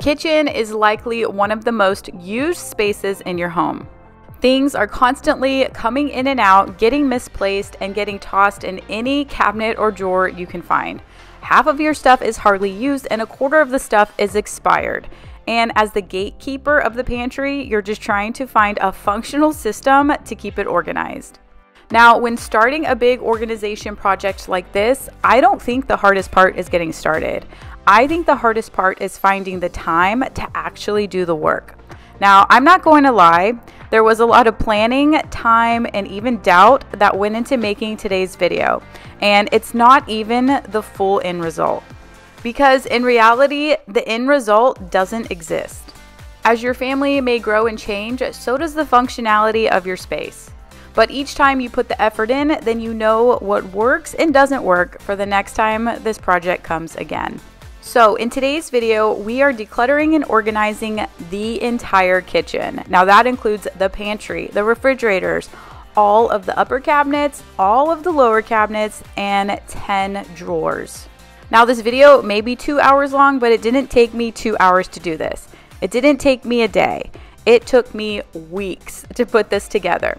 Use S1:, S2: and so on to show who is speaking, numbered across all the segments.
S1: kitchen is likely one of the most used spaces in your home. Things are constantly coming in and out, getting misplaced, and getting tossed in any cabinet or drawer you can find. Half of your stuff is hardly used, and a quarter of the stuff is expired. And as the gatekeeper of the pantry, you're just trying to find a functional system to keep it organized. Now, when starting a big organization project like this, I don't think the hardest part is getting started. I think the hardest part is finding the time to actually do the work. Now, I'm not going to lie, there was a lot of planning, time, and even doubt that went into making today's video, and it's not even the full end result. Because in reality, the end result doesn't exist. As your family may grow and change, so does the functionality of your space. But each time you put the effort in, then you know what works and doesn't work for the next time this project comes again. So in today's video, we are decluttering and organizing the entire kitchen. Now that includes the pantry, the refrigerators, all of the upper cabinets, all of the lower cabinets, and 10 drawers. Now this video may be two hours long, but it didn't take me two hours to do this. It didn't take me a day. It took me weeks to put this together.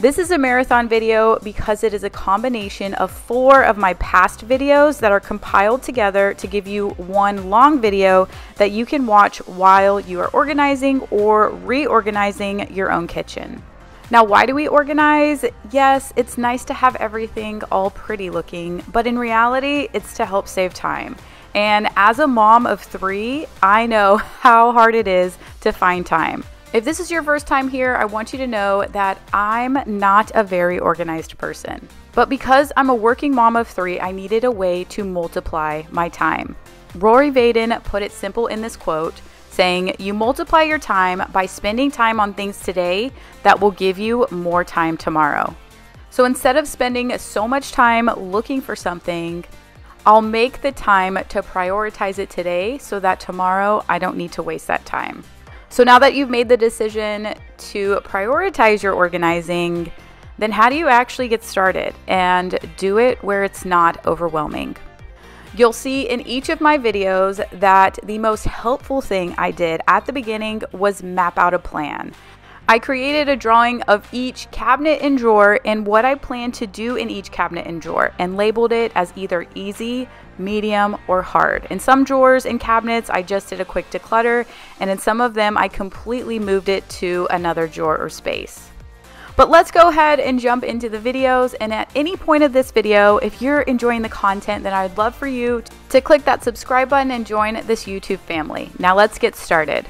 S1: This is a marathon video because it is a combination of four of my past videos that are compiled together to give you one long video that you can watch while you are organizing or reorganizing your own kitchen. Now, why do we organize? Yes, it's nice to have everything all pretty looking, but in reality, it's to help save time. And as a mom of three, I know how hard it is to find time. If this is your first time here, I want you to know that I'm not a very organized person. But because I'm a working mom of three, I needed a way to multiply my time. Rory Vaden put it simple in this quote saying, You multiply your time by spending time on things today that will give you more time tomorrow. So instead of spending so much time looking for something, I'll make the time to prioritize it today so that tomorrow I don't need to waste that time. So now that you've made the decision to prioritize your organizing, then how do you actually get started and do it where it's not overwhelming? You'll see in each of my videos that the most helpful thing I did at the beginning was map out a plan. I created a drawing of each cabinet and drawer and what I plan to do in each cabinet and drawer and labeled it as either easy, medium, or hard. In some drawers and cabinets, I just did a quick declutter, and in some of them, I completely moved it to another drawer or space. But let's go ahead and jump into the videos. And at any point of this video, if you're enjoying the content, then I'd love for you to click that subscribe button and join this YouTube family. Now let's get started.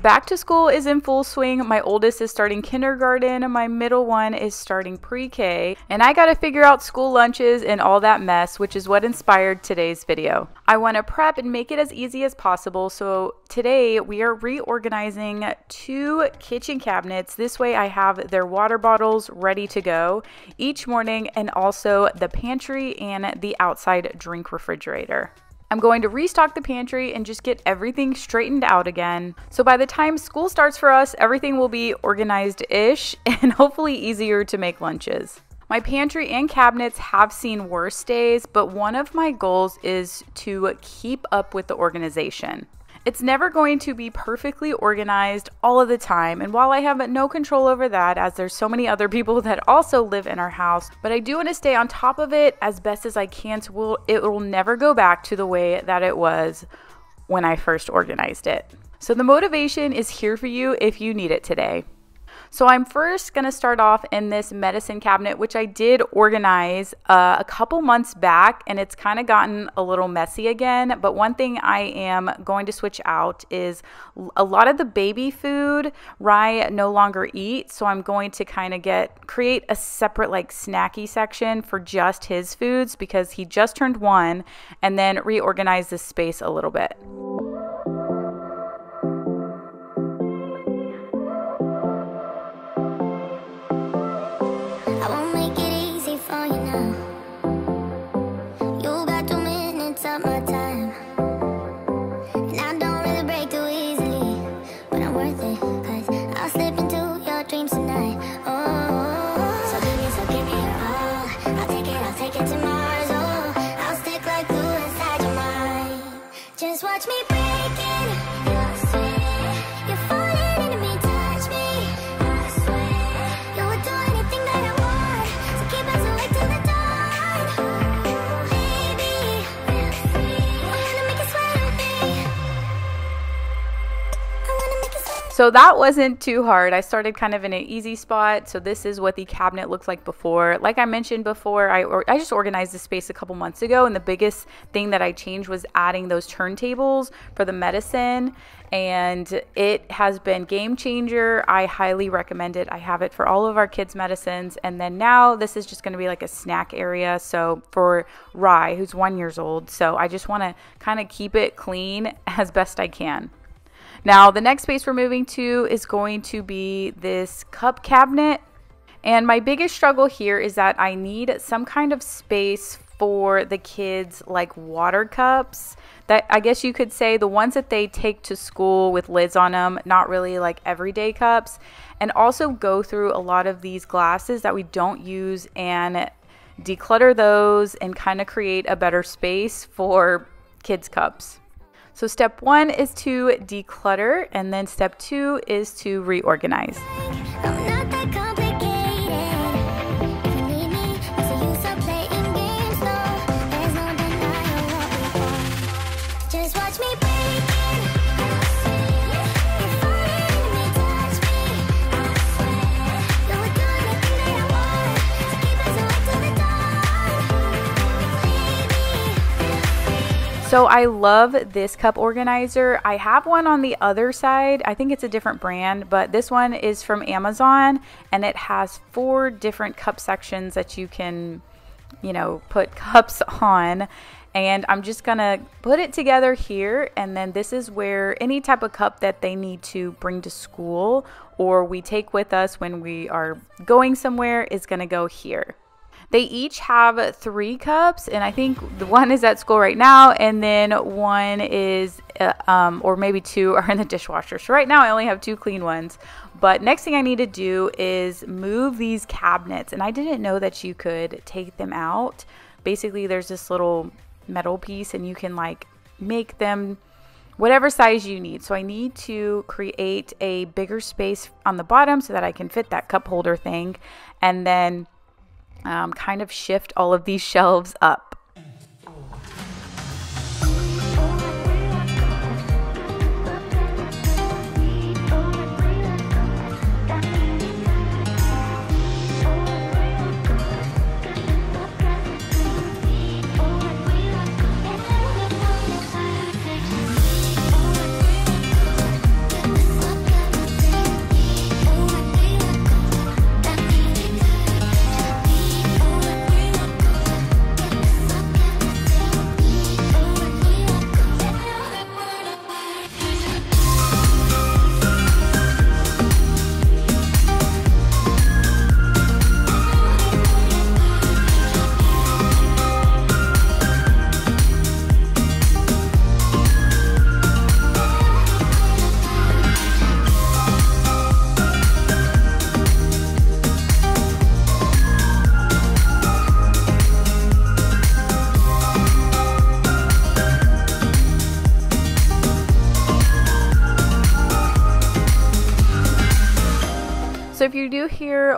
S1: Back to school is in full swing. My oldest is starting kindergarten, my middle one is starting pre K, and I gotta figure out school lunches and all that mess, which is what inspired today's video. I wanna prep and make it as easy as possible, so today we are reorganizing two kitchen cabinets. This way I have their water bottles ready to go each morning, and also the pantry and the outside drink refrigerator. I'm going to restock the pantry and just get everything straightened out again. So by the time school starts for us, everything will be organized ish and hopefully easier to make lunches. My pantry and cabinets have seen worse days, but one of my goals is to keep up with the organization. It's never going to be perfectly organized all of the time, and while I have no control over that, as there's so many other people that also live in our house, but I do want to stay on top of it as best as I can so we'll, it will never go back to the way that it was when I first organized it. So the motivation is here for you if you need it today. So I'm first going to start off in this medicine cabinet, which I did organize uh, a couple months back, and it's kind of gotten a little messy again. But one thing I am going to switch out is a lot of the baby food Rye no longer eats. So I'm going to kind of get create a separate like snacky section for just his foods because he just turned one, and then reorganize this space a little bit. So that wasn't too hard. I started kind of in an easy spot. So this is what the cabinet looked like before. Like I mentioned before, I or, I just organized the space a couple months ago, and the biggest thing that I changed was adding those turntables for the medicine, and it has been game changer. I highly recommend it. I have it for all of our kids' medicines, and then now this is just going to be like a snack area. So for Rye, who's one years old, so I just want to kind of keep it clean as best I can. Now, the next space we're moving to is going to be this cup cabinet. And my biggest struggle here is that I need some kind of space for the kids like water cups that I guess you could say the ones that they take to school with lids on them, not really like everyday cups, and also go through a lot of these glasses that we don't use and declutter those and kind of create a better space for kids' cups. So, step one is to declutter, and then step two is to reorganize. So I love this cup organizer. I have one on the other side. I think it's a different brand, but this one is from Amazon and it has four different cup sections that you can, you know, put cups on. And I'm just gonna put it together here. And then this is where any type of cup that they need to bring to school or we take with us when we are going somewhere is gonna go here. They each have three cups, and I think one is at school right now, and then one is, uh, um, or maybe two are in the dishwasher. So right now I only have two clean ones. But next thing I need to do is move these cabinets, and I didn't know that you could take them out. Basically, there's this little metal piece, and you can like make them whatever size you need. So I need to create a bigger space on the bottom so that I can fit that cup holder thing. And then um, kind of shift all of these shelves up.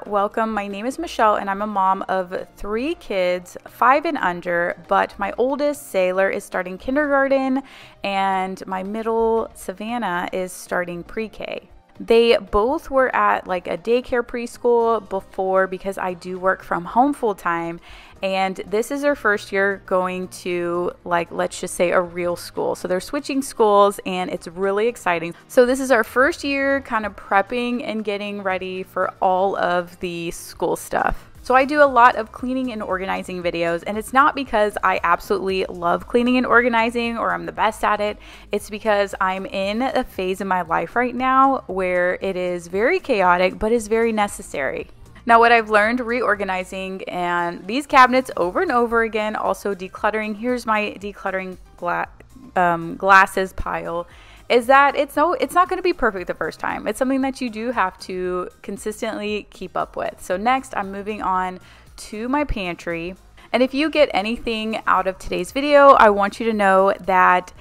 S1: Welcome. My name is Michelle, and I'm a mom of three kids, five and under. But my oldest, Sailor, is starting kindergarten, and my middle, Savannah, is starting pre K. They both were at like a daycare preschool before because I do work from home full time. And this is their first year going to, like, let's just say a real school. So they're switching schools and it's really exciting. So, this is our first year kind of prepping and getting ready for all of the school stuff. So I do a lot of cleaning and organizing videos, and it's not because I absolutely love cleaning and organizing or I'm the best at it. It's because I'm in a phase in my life right now where it is very chaotic but is very necessary. Now, what I've learned reorganizing and these cabinets over and over again, also decluttering. Here's my decluttering gla- um, glasses pile. Is that it's no, it's not going to be perfect the first time. It's something that you do have to consistently keep up with. So next, I'm moving on to my pantry. And if you get anything out of today's video, I want you to know that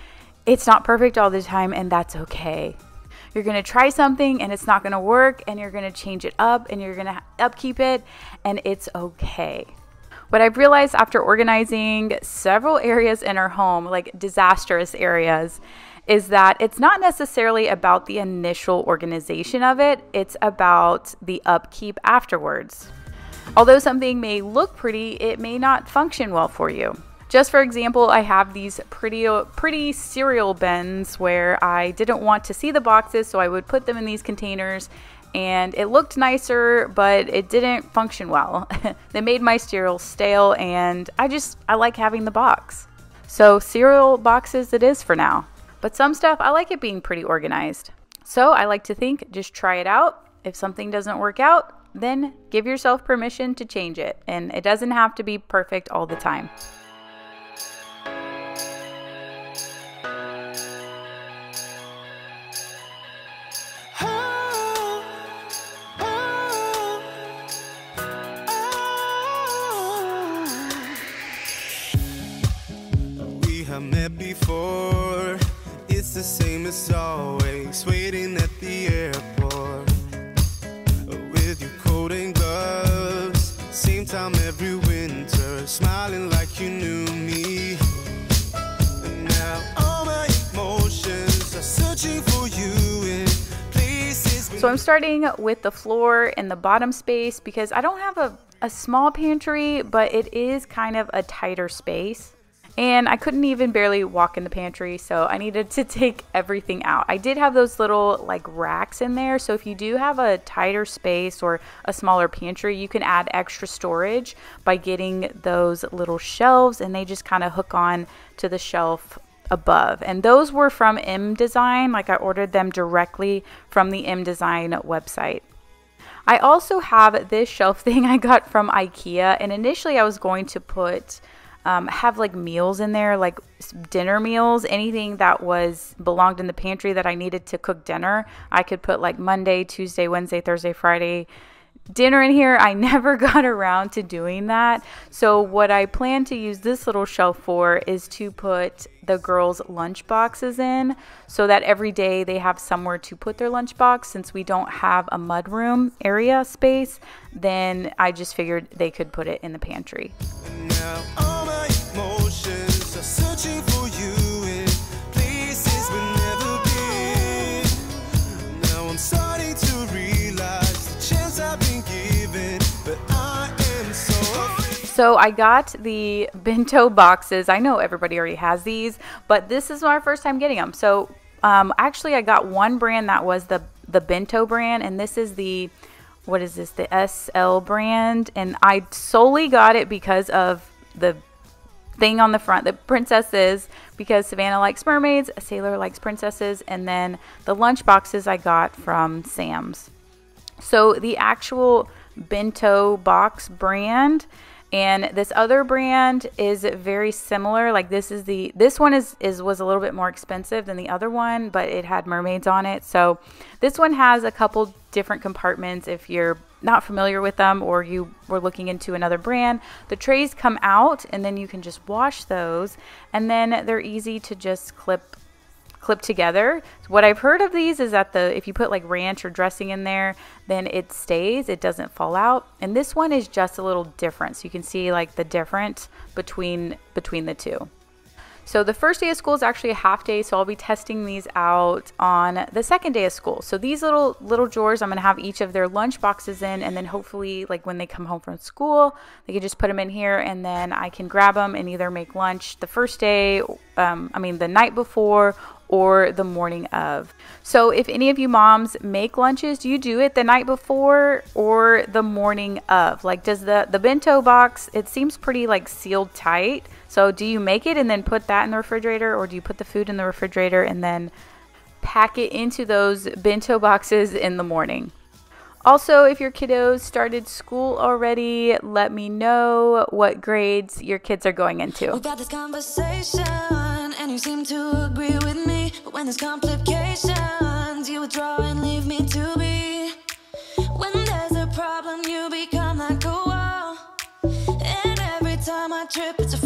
S1: it's not perfect all the time, and that's okay. You're going to try something and it's not going to work, and you're going to change it up and you're going to upkeep it, and it's okay. What I've realized after organizing several areas in our home, like disastrous areas, is that it's not necessarily about the initial organization of it, it's about the upkeep afterwards. Although something may look pretty, it may not function well for you. Just for example, I have these pretty pretty cereal bins where I didn't want to see the boxes, so I would put them in these containers and it looked nicer, but it didn't function well. they made my cereal stale and I just I like having the box. So cereal boxes it is for now. But some stuff I like it being pretty organized. So I like to think just try it out. If something doesn't work out, then give yourself permission to change it. And it doesn't have to be perfect all the time. Before. It's the same as always, waiting at the airport. With your coat and gloves, same time every winter, smiling like you knew me. And now all my emotions are searching for you So I'm starting with the floor and the bottom space because I don't have a, a small pantry, but it is kind of a tighter space and I couldn't even barely walk in the pantry, so I needed to take everything out. I did have those little like racks in there, so if you do have a tighter space or a smaller pantry, you can add extra storage by getting those little shelves and they just kind of hook on to the shelf above. And those were from mDesign, like I ordered them directly from the mDesign website. I also have this shelf thing I got from IKEA, and initially I was going to put um, have like meals in there, like dinner meals, anything that was belonged in the pantry that I needed to cook dinner. I could put like Monday, Tuesday, Wednesday, Thursday, Friday dinner in here. I never got around to doing that. So, what I plan to use this little shelf for is to put the girls' lunch boxes in so that every day they have somewhere to put their lunch box. Since we don't have a mudroom area space, then I just figured they could put it in the pantry. So I got the bento boxes. I know everybody already has these, but this is my first time getting them. So um, actually, I got one brand that was the the bento brand, and this is the what is this? The SL brand, and I solely got it because of the thing on the front, the princesses, because Savannah likes mermaids, Sailor likes princesses, and then the lunch boxes I got from Sam's. So the actual bento box brand and this other brand is very similar like this is the this one is is was a little bit more expensive than the other one but it had mermaids on it so this one has a couple different compartments if you're not familiar with them or you were looking into another brand the trays come out and then you can just wash those and then they're easy to just clip clip together. So what I've heard of these is that the if you put like ranch or dressing in there, then it stays, it doesn't fall out. And this one is just a little different. So you can see like the difference between between the two. So the first day of school is actually a half day, so I'll be testing these out on the second day of school. So these little little drawers, I'm gonna have each of their lunch boxes in, and then hopefully, like when they come home from school, they can just put them in here, and then I can grab them and either make lunch the first day, um, I mean the night before, or the morning of. So, if any of you moms make lunches, do you do it the night before or the morning of? Like, does the the bento box? It seems pretty like sealed tight. So, do you make it and then put that in the refrigerator, or do you put the food in the refrigerator and then pack it into those bento boxes in the morning? Also, if your kiddos started school already, let me know what grades your kids are going into. We've got this conversation, and you seem to agree with me. But when there's complications, you withdraw and leave me to be. When there's a problem, you become like a wall. And every time I trip, it's a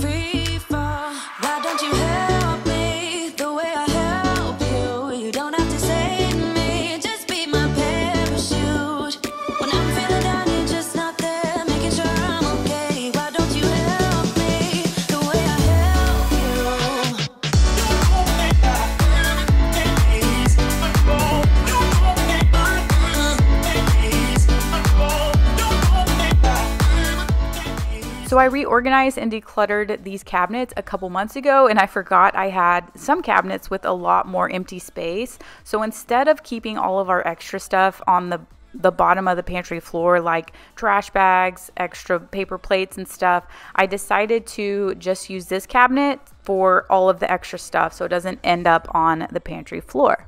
S1: So I reorganized and decluttered these cabinets a couple months ago and I forgot I had some cabinets with a lot more empty space. So instead of keeping all of our extra stuff on the the bottom of the pantry floor like trash bags, extra paper plates and stuff, I decided to just use this cabinet for all of the extra stuff so it doesn't end up on the pantry floor.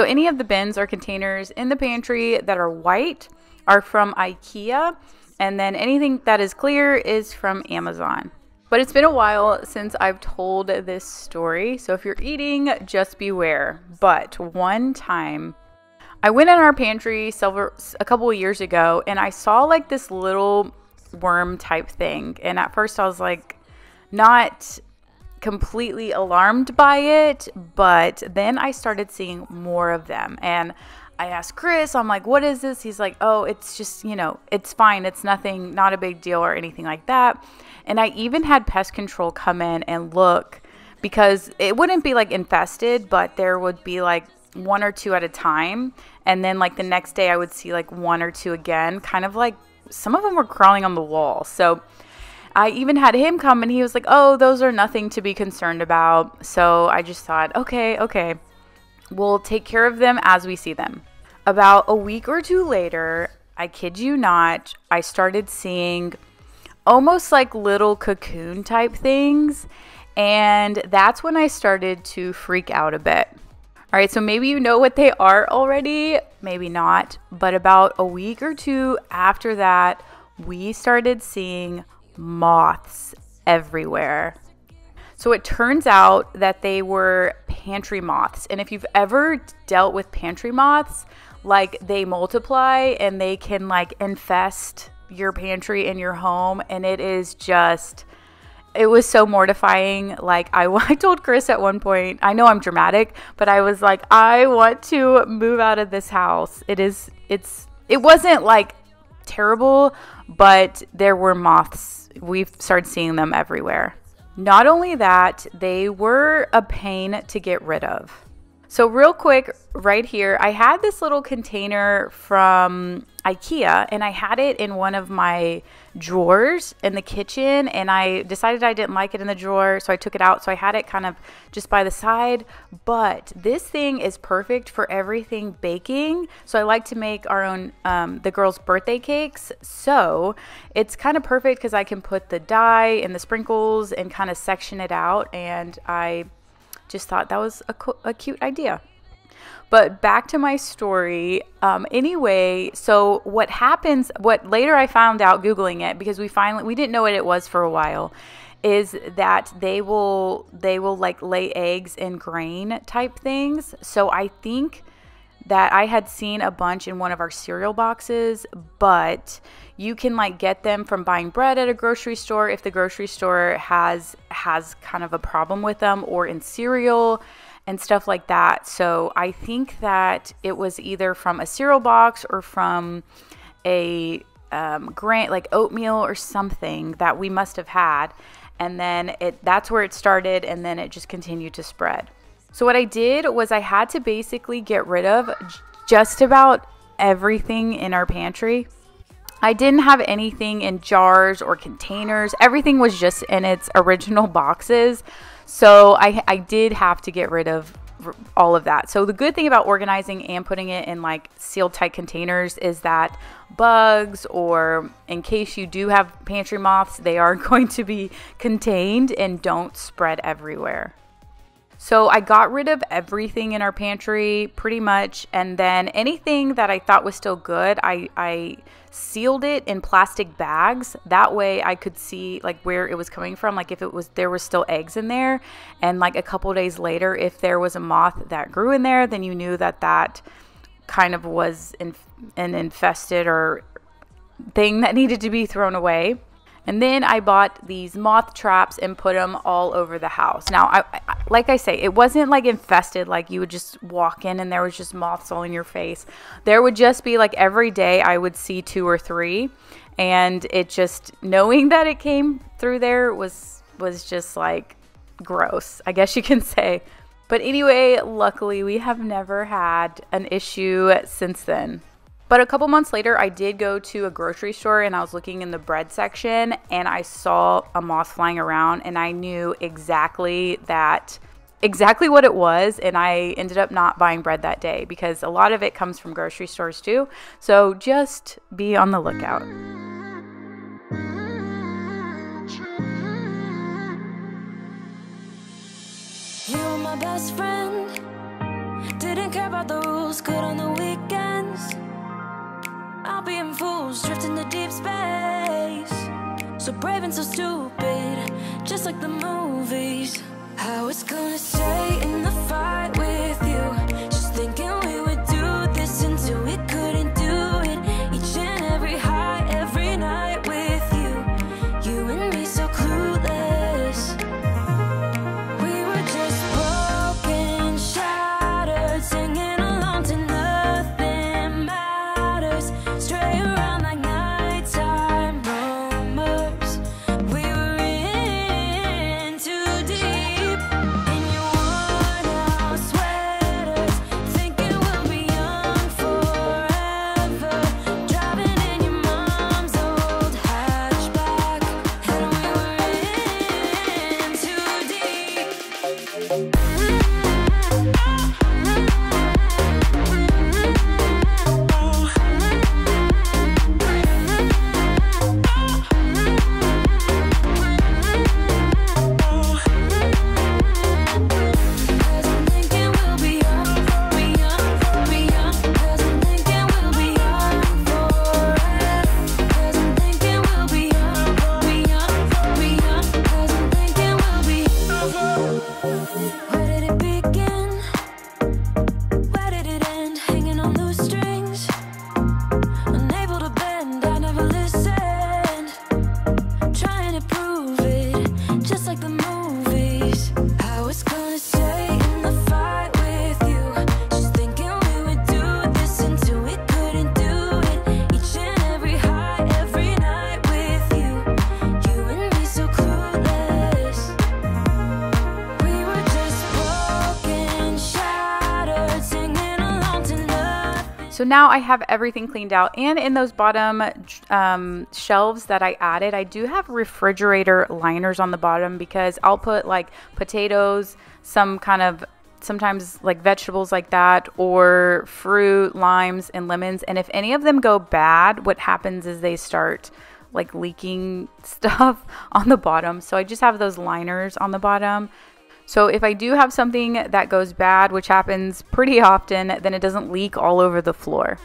S1: So any of the bins or containers in the pantry that are white are from IKEA, and then anything that is clear is from Amazon. But it's been a while since I've told this story, so if you're eating, just beware. But one time, I went in our pantry several, a couple of years ago, and I saw like this little worm type thing. And at first, I was like, not completely alarmed by it, but then I started seeing more of them. And I asked Chris, I'm like, what is this? He's like, oh, it's just, you know, it's fine. It's nothing, not a big deal or anything like that. And I even had pest control come in and look because it wouldn't be like infested, but there would be like one or two at a time. And then like the next day, I would see like one or two again, kind of like some of them were crawling on the wall. So, I even had him come and he was like, oh, those are nothing to be concerned about. So I just thought, okay, okay, we'll take care of them as we see them. About a week or two later, I kid you not, I started seeing almost like little cocoon type things. And that's when I started to freak out a bit. All right, so maybe you know what they are already, maybe not. But about a week or two after that, we started seeing moths everywhere. So it turns out that they were pantry moths. And if you've ever dealt with pantry moths, like they multiply and they can like infest your pantry in your home and it is just it was so mortifying. Like I, I told Chris at one point, I know I'm dramatic, but I was like, I want to move out of this house. It is, it's, it wasn't like terrible, but there were moths. We've started seeing them everywhere. Not only that, they were a pain to get rid of. So, real quick, right here, I had this little container from IKEA and I had it in one of my drawers in the kitchen and I decided I didn't like it in the drawer, so I took it out. So I had it kind of just by the side. But this thing is perfect for everything baking. So I like to make our own, um, the girls' birthday cakes. So it's kind of perfect because I can put the dye and the sprinkles and kind of section it out. And I just thought that was a, a cute idea. But back to my story. Um, anyway, so what happens? What later I found out googling it because we finally we didn't know what it was for a while, is that they will they will like lay eggs in grain type things. So I think that I had seen a bunch in one of our cereal boxes, but you can like get them from buying bread at a grocery store if the grocery store has has kind of a problem with them or in cereal and stuff like that. So I think that it was either from a cereal box or from a um, grant like oatmeal or something that we must have had and then it that's where it started and then it just continued to spread so what I did was I had to basically get rid of just about everything in our pantry. I didn't have anything in jars or containers. Everything was just in its original boxes. So I, I did have to get rid of all of that. So the good thing about organizing and putting it in like sealed tight containers is that bugs or in case you do have pantry moths, they are going to be contained and don't spread everywhere. So I got rid of everything in our pantry pretty much. And then anything that I thought was still good, I, I sealed it in plastic bags. That way I could see like where it was coming from. Like if it was, there was still eggs in there. And like a couple days later, if there was a moth that grew in there, then you knew that that kind of was in, an infested or thing that needed to be thrown away. And then I bought these moth traps and put them all over the house. Now, I, I, like I say, it wasn't like infested, like you would just walk in and there was just moths all in your face. There would just be like every day I would see two or three. And it just, knowing that it came through there was, was just like gross, I guess you can say. But anyway, luckily, we have never had an issue since then. But a couple months later, I did go to a grocery store and I was looking in the bread section and I saw a moth flying around and I knew exactly that exactly what it was and I ended up not buying bread that day because a lot of it comes from grocery stores too. So just be on the lookout. You my best friend. Didn't care about the rules, good on the weekends. I'll be in fools drifting to deep space. So brave and so stupid, just like the movies. How it's gonna stay in the fight with you. Now I have everything cleaned out and in those bottom um, shelves that I added, I do have refrigerator liners on the bottom because I'll put like potatoes, some kind of sometimes like vegetables like that or fruit, limes and lemons. And if any of them go bad, what happens is they start like leaking stuff on the bottom. So I just have those liners on the bottom so if I do have something that goes bad, which happens pretty often, then it doesn't leak all over the floor.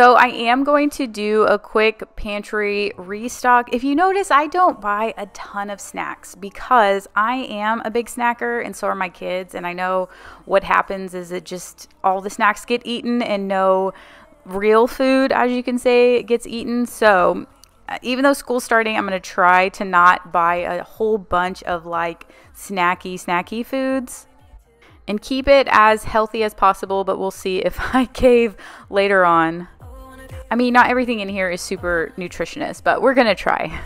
S1: So I am going to do a quick pantry restock. If you notice, I don't buy a ton of snacks because I am a big snacker and so are my kids. And I know what happens is it just all the snacks get eaten and no real food, as you can say, gets eaten. So uh, even though school's starting, I'm going to try to not buy a whole bunch of like snacky, snacky foods and keep it as healthy as possible, but we'll see if I cave later on. I mean, not everything in here is super nutritionist, but we're gonna try.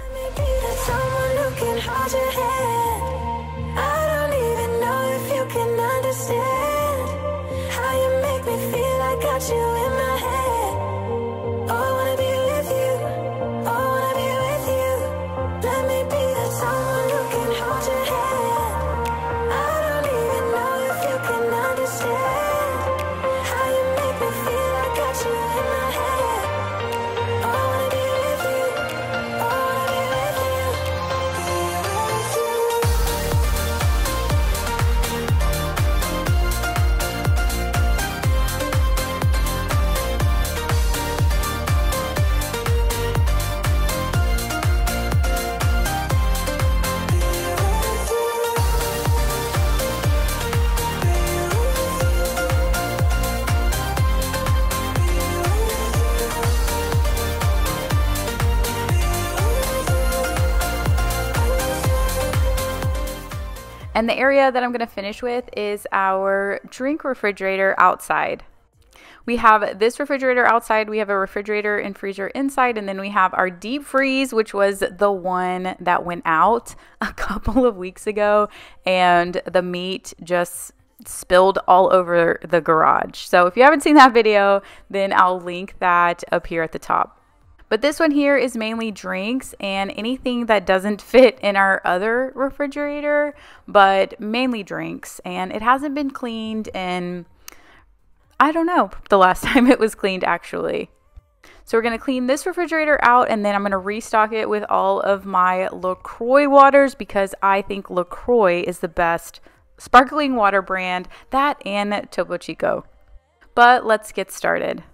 S1: And the area that I'm going to finish with is our drink refrigerator outside. We have this refrigerator outside, we have a refrigerator and freezer inside, and then we have our deep freeze, which was the one that went out a couple of weeks ago, and the meat just spilled all over the garage. So if you haven't seen that video, then I'll link that up here at the top. But this one here is mainly drinks and anything that doesn't fit in our other refrigerator, but mainly drinks. And it hasn't been cleaned in, I don't know, the last time it was cleaned actually. So we're going to clean this refrigerator out and then I'm going to restock it with all of my LaCroix waters because I think LaCroix is the best sparkling water brand, that and Topo Chico. But let's get started.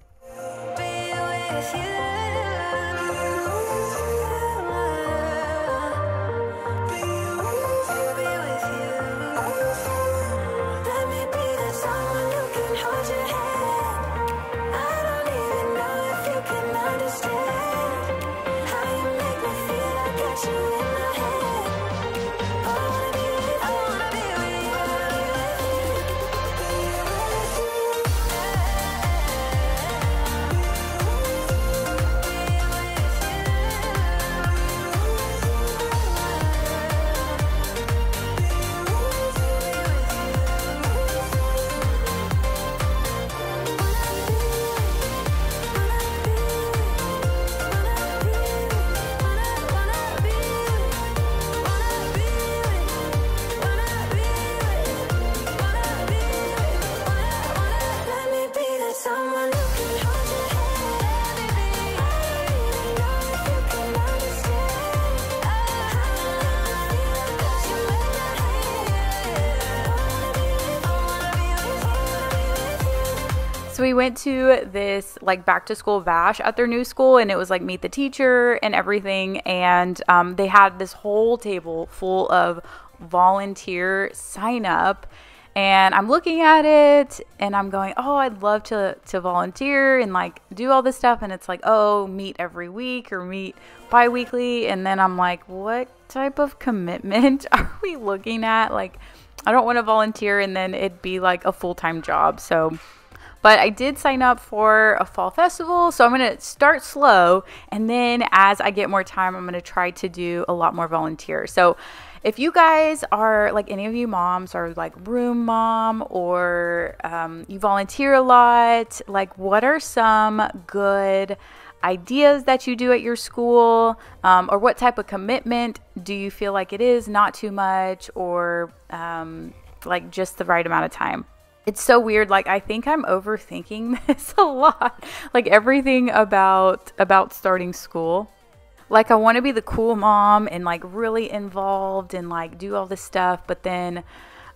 S1: So we went to this like back to school bash at their new school, and it was like meet the teacher and everything. And um, they had this whole table full of volunteer sign up. and I'm looking at it and I'm going, "Oh, I'd love to to volunteer and like do all this stuff." And it's like, "Oh, meet every week or meet bi-weekly." And then I'm like, "What type of commitment are we looking at?" Like I don't want to volunteer and then it'd be like a full-time job. So but I did sign up for a fall festival, so I'm going to start slow and then as I get more time, I'm going to try to do a lot more volunteer. So if you guys are like any of you moms are like room mom or um, you volunteer a lot, like what are some good ideas that you do at your school um, or what type of commitment do you feel like it is not too much or um, like just the right amount of time it's so weird like i think i'm overthinking this a lot like everything about about starting school like I want to be the cool mom and like really involved and like do all this stuff, but then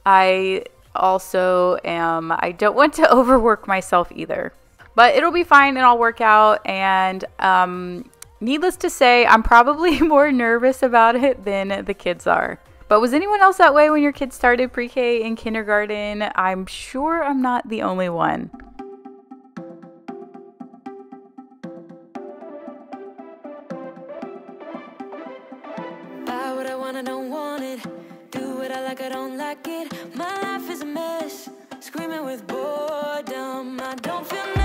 S1: I also am I don't want to overwork myself either. But it'll be fine and I'll work out and um needless to say, I'm probably more nervous about it than the kids are. But was anyone else that way when your kids started pre-K and kindergarten? I'm sure I'm not the only one.
S2: screaming with boredom. I don't feel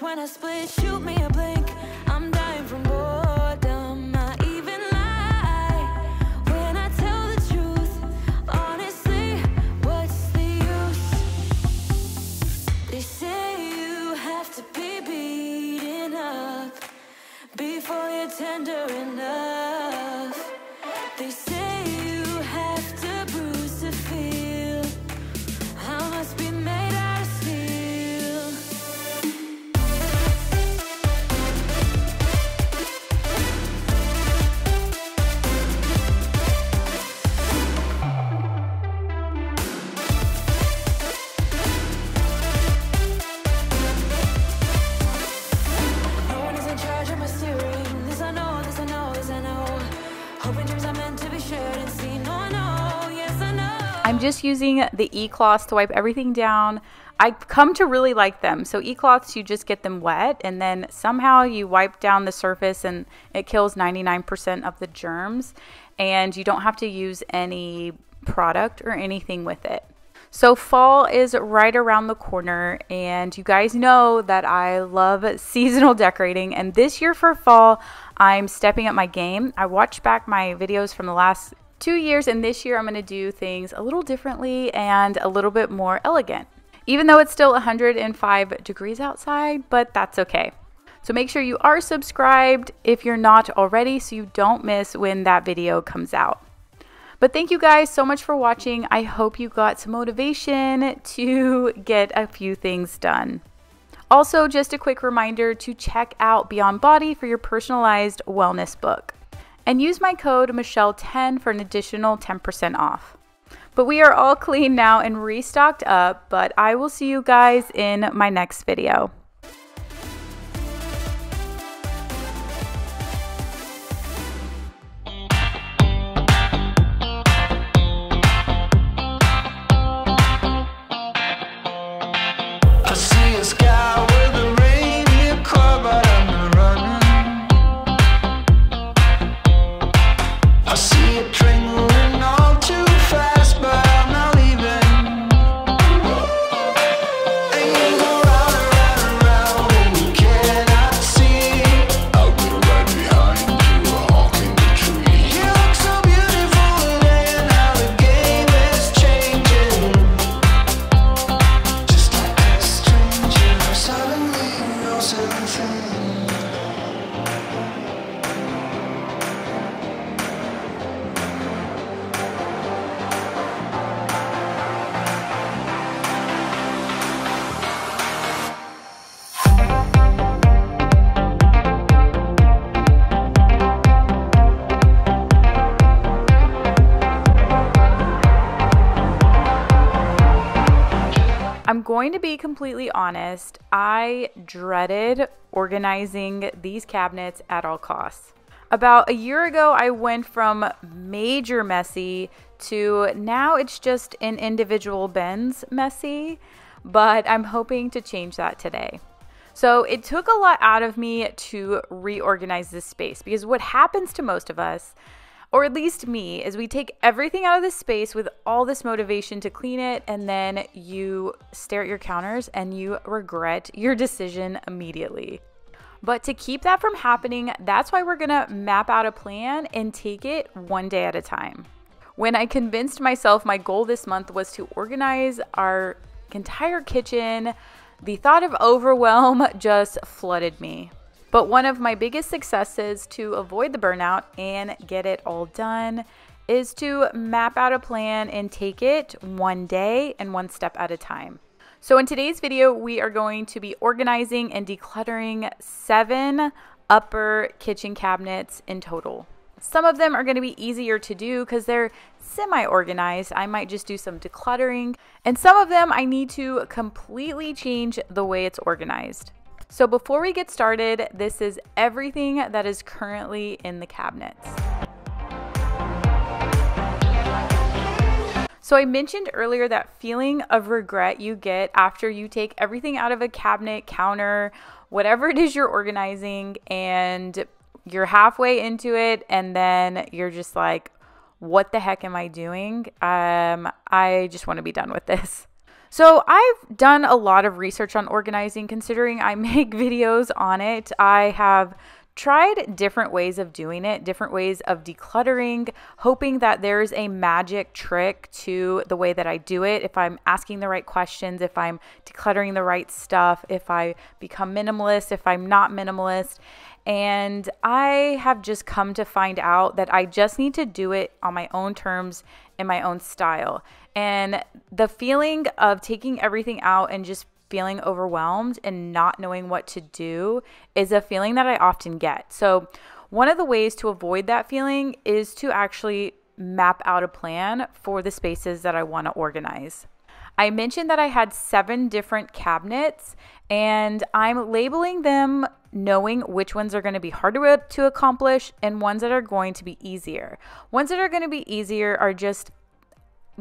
S2: when I split, shoot me a blink. I'm dying from boredom. I even lie when I tell the truth. Honestly, what's the use? They say you have to be beaten up before you're tender enough.
S1: Just using the e-cloths to wipe everything down. I come to really like them. So e-cloths, you just get them wet and then somehow you wipe down the surface and it kills 99% of the germs and you don't have to use any product or anything with it. So fall is right around the corner and you guys know that I love seasonal decorating and this year for fall I'm stepping up my game. I watched back my videos from the last 2 years and this year I'm going to do things a little differently and a little bit more elegant. Even though it's still 105 degrees outside, but that's okay. So make sure you are subscribed if you're not already so you don't miss when that video comes out. But thank you guys so much for watching. I hope you got some motivation to get a few things done. Also, just a quick reminder to check out Beyond Body for your personalized wellness book. And use my code Michelle10 for an additional 10% off. But we are all clean now and restocked up, but I will see you guys in my next video. Honest, I dreaded organizing these cabinets at all costs. About a year ago, I went from major messy to now it's just in individual bins messy, but I'm hoping to change that today. So it took a lot out of me to reorganize this space because what happens to most of us, or at least me, is we take everything out of this space with all this motivation to clean it, and then you stare at your counters and you regret your decision immediately. But to keep that from happening, that's why we're gonna map out a plan and take it one day at a time. When I convinced myself my goal this month was to organize our entire kitchen, the thought of overwhelm just flooded me. But one of my biggest successes to avoid the burnout and get it all done is to map out a plan and take it one day and one step at a time. So in today's video, we are going to be organizing and decluttering seven upper kitchen cabinets in total. Some of them are going to be easier to do because they're semi organized. I might just do some decluttering. And some of them I need to completely change the way it's organized. So before we get started, this is everything that is currently in the cabinets. So, I mentioned earlier that feeling of regret you get after you take everything out of a cabinet, counter, whatever it is you're organizing, and you're halfway into it, and then you're just like, what the heck am I doing? Um, I just want to be done with this. So, I've done a lot of research on organizing considering I make videos on it. I have tried different ways of doing it, different ways of decluttering, hoping that there's a magic trick to the way that I do it. If I'm asking the right questions, if I'm decluttering the right stuff, if I become minimalist, if I'm not minimalist. And I have just come to find out that I just need to do it on my own terms in my own style. And the feeling of taking everything out and just feeling overwhelmed and not knowing what to do is a feeling that I often get. So, one of the ways to avoid that feeling is to actually map out a plan for the spaces that I want to organize. I mentioned that I had seven different cabinets and I'm labeling them knowing which ones are going to be harder to accomplish and ones that are going to be easier. Ones that are going to be easier are just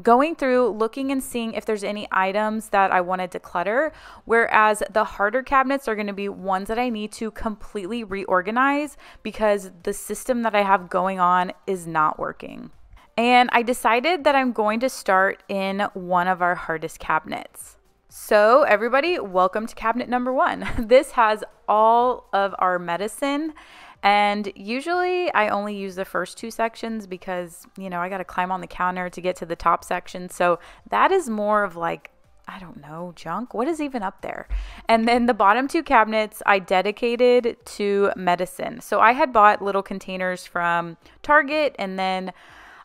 S1: going through looking and seeing if there's any items that I want to declutter whereas the harder cabinets are going to be ones that I need to completely reorganize because the system that I have going on is not working. And I decided that I'm going to start in one of our hardest cabinets. So, everybody, welcome to cabinet number 1. This has all of our medicine and usually I only use the first two sections because, you know, I got to climb on the counter to get to the top section. So that is more of like, I don't know, junk. What is even up there? And then the bottom two cabinets I dedicated to medicine. So I had bought little containers from Target and then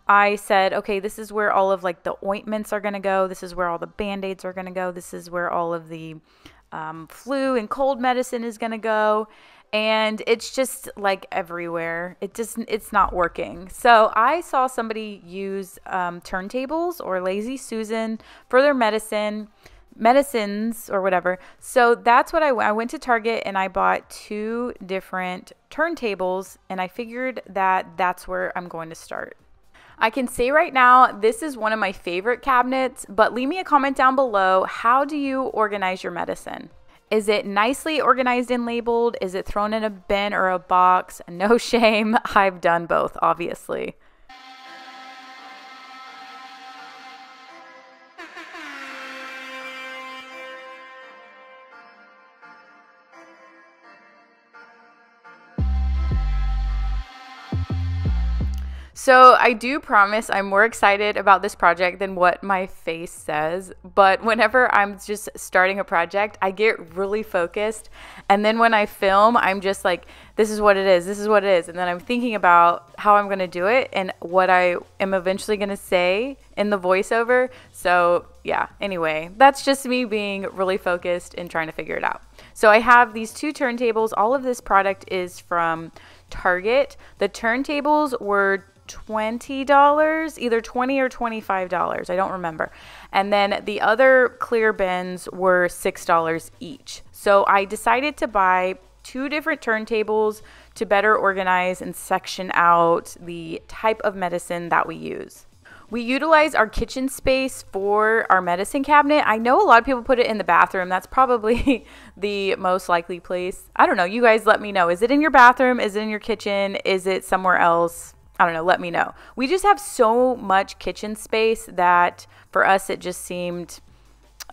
S1: I said, okay, this is where all of like the ointments are going to go. This is where all the band aids are going to go. This is where all of the um, flu and cold medicine is going to go and it's just like everywhere. It just it's not working. So I saw somebody use um, turntables or Lazy Susan for their medicine medicines or whatever. So that's what I, I went to Target and I bought two different turntables and I figured that that's where I'm going to start. I can say right now, this is one of my favorite cabinets, but leave me a comment down below. How do you organize your medicine? Is it nicely organized and labeled? Is it thrown in a bin or a box? No shame. I've done both, obviously. So I do promise I'm more excited about this project than what my face says. But whenever I'm just starting a project, I get really focused. And then when I film, I'm just like, this is what it is, this is what it is. And then I'm thinking about how I'm going to do it and what I am eventually going to say in the voiceover. So, yeah, anyway, that's just me being really focused and trying to figure it out. So I have these two turntables. All of this product is from Target. The turntables were $20, either 20 or $25. I don't remember. And then the other clear bins were $6 each. So I decided to buy two different turntables to better organize and section out the type of medicine that we use. We utilize our kitchen space for our medicine cabinet. I know a lot of people put it in the bathroom. That's probably the most likely place. I don't know. You guys let me know. Is it in your bathroom? Is it in your kitchen? Is it somewhere else? I don't know. Let me know. We just have so much kitchen space that for us it just seemed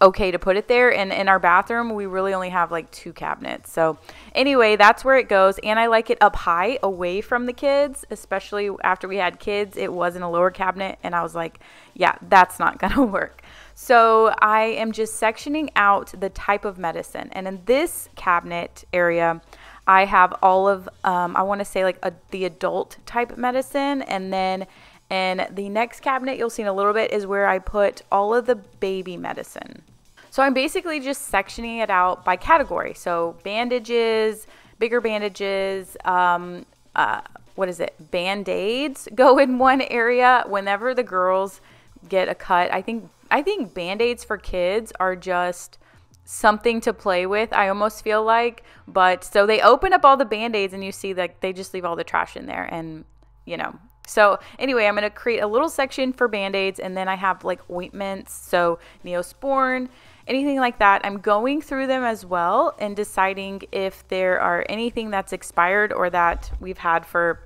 S1: okay to put it there. And in our bathroom, we really only have like two cabinets. So, anyway, that's where it goes. And I like it up high away from the kids, especially after we had kids. It was in a lower cabinet. And I was like, yeah, that's not going to work. So, I am just sectioning out the type of medicine. And in this cabinet area, I have all of, um, I want to say like a, the adult type medicine. And then in the next cabinet you'll see in a little bit is where I put all of the baby medicine. So I'm basically just sectioning it out by category. So bandages, bigger bandages, um, uh, what is it? Band aids go in one area. Whenever the girls get a cut, I think I think band aids for kids are just something to play with. I almost feel like, but so they open up all the band aids and you see that they just leave all the trash in there, and you know so anyway, I'm going to create a little section for band-aids and then I have like ointments, so Neosporin, anything like that. I'm going through them as well and deciding if there are anything that's expired or that we've had for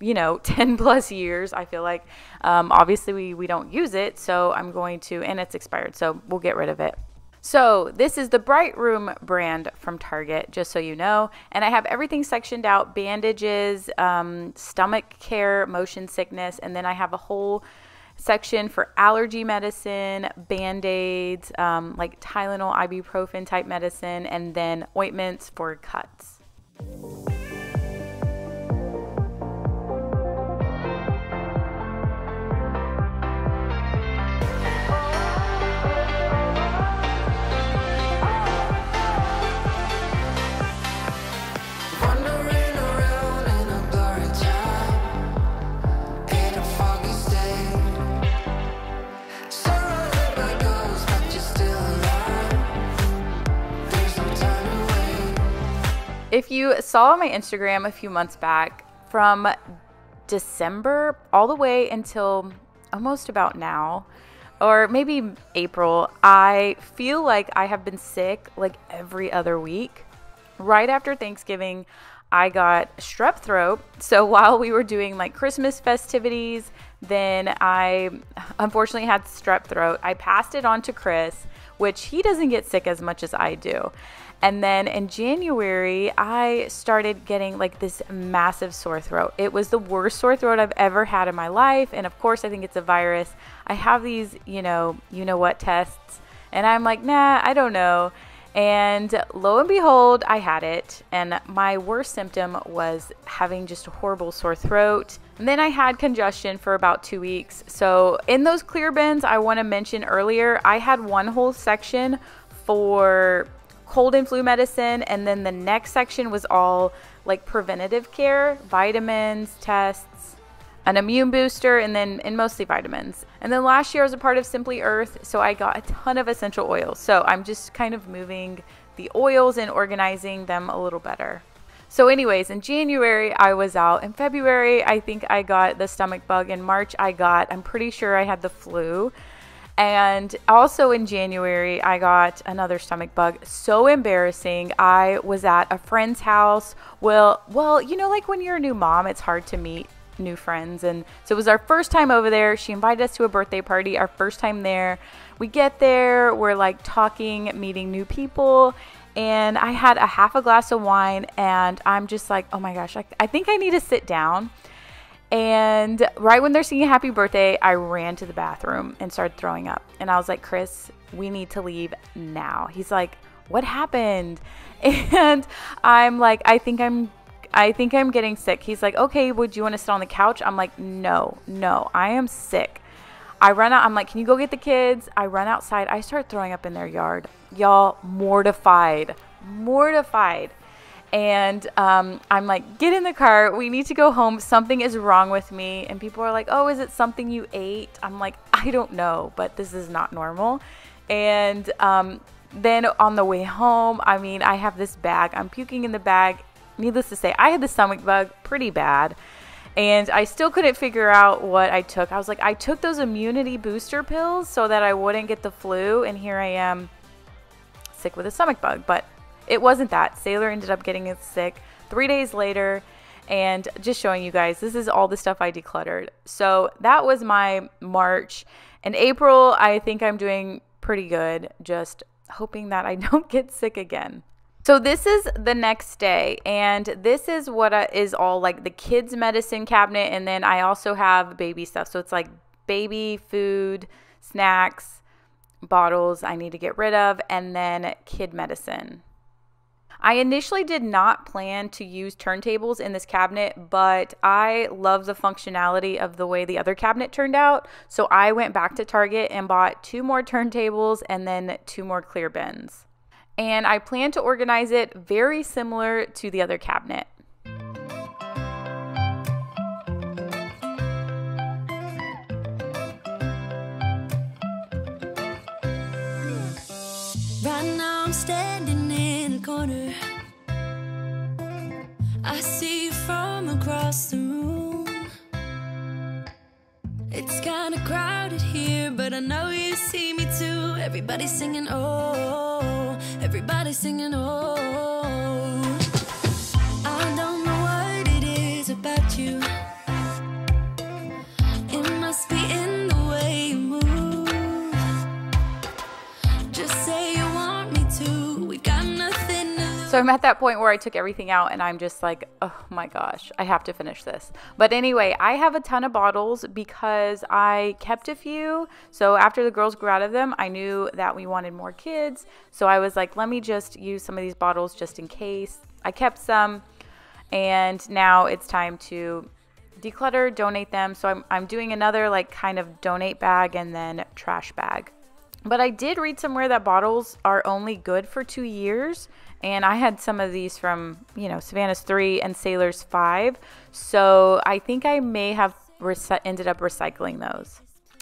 S1: you know 10 plus years i feel like um, obviously we, we don't use it so i'm going to and it's expired so we'll get rid of it so this is the Brightroom brand from Target, just so you know. And I have everything sectioned out, bandages, um, stomach care, motion sickness, and then I have a whole section for allergy medicine, band-aids, um, like Tylenol, ibuprofen type medicine, and then ointments for cuts. If you saw my Instagram a few months back, from December all the way until almost about now, or maybe April, I feel like I have been sick like every other week. Right after Thanksgiving, I got strep throat. So while we were doing like Christmas festivities, then I unfortunately had strep throat. I passed it on to Chris, which he doesn't get sick as much as I do. And then in January, I started getting like this massive sore throat. It was the worst sore throat I've ever had in my life. And of course, I think it's a virus. I have these, you know, you know what tests. And I'm like, nah, I don't know. And lo and behold, I had it. And my worst symptom was having just a horrible sore throat. And then I had congestion for about two weeks. So, in those clear bins, I want to mention earlier, I had one whole section for cold and flu medicine. And then the next section was all like preventative care, vitamins, tests, an immune booster, and then and mostly vitamins. And then last year I was a part of Simply Earth, so I got a ton of essential oils. So I'm just kind of moving the oils and organizing them a little better. So, anyways, in January I was out. In February, I think I got the stomach bug. In March, I got, I'm pretty sure I had the flu. And also in January, I got another stomach bug. So embarrassing. I was at a friend's house. Well, well, you know, like when you're a new mom, it's hard to meet new friends. And so it was our first time over there. She invited us to a birthday party, our first time there. We get there, we're like talking, meeting new people. And I had a half a glass of wine, and I'm just like, oh my gosh, I, I think I need to sit down. And right when they're singing happy birthday, I ran to the bathroom and started throwing up. And I was like, Chris, we need to leave now. He's like, what happened? And I'm like, I think I'm I think I'm getting sick. He's like, okay, would you want to sit on the couch? I'm like, no, no, I am sick. I run out. I'm like, can you go get the kids? I run outside. I start throwing up in their yard. Y'all, mortified, mortified. And um, I'm like, get in the car. We need to go home. Something is wrong with me. And people are like, oh, is it something you ate? I'm like, I don't know, but this is not normal. And um, then on the way home, I mean, I have this bag. I'm puking in the bag. Needless to say, I had the stomach bug pretty bad. And I still couldn't figure out what I took. I was like, I took those immunity booster pills so that I wouldn't get the flu. And here I am sick with a stomach bug. But it wasn't that. Sailor ended up getting sick three days later and just showing you guys this is all the stuff I decluttered. So that was my March. And April, I think I'm doing pretty good, just hoping that I don't get sick again. So this is the next day, and this is what uh, is all like the kids' medicine cabinet, and then I also have baby stuff. So it's like baby food, snacks, bottles I need to get rid of, and then kid medicine. I initially did not plan to use turntables in this cabinet, but I love the functionality of the way the other cabinet turned out. So I went back to Target and bought two more turntables and then two more clear bins. And I plan to organize it very similar to the other cabinet.
S2: I see you from across the room. It's kinda crowded here, but I know you see me too. Everybody's singing, oh, everybody's singing, oh. I don't know what it is about you.
S1: So I'm at that point where I took everything out and I'm just like, oh my gosh, I have to finish this. But anyway, I have a ton of bottles because I kept a few. So after the girls grew out of them, I knew that we wanted more kids. So I was like, let me just use some of these bottles just in case. I kept some and now it's time to declutter, donate them. So I'm, I'm doing another like kind of donate bag and then trash bag. But I did read somewhere that bottles are only good for two years. And I had some of these from, you know, Savannah's three and Sailor's five. So I think I may have ended up recycling those.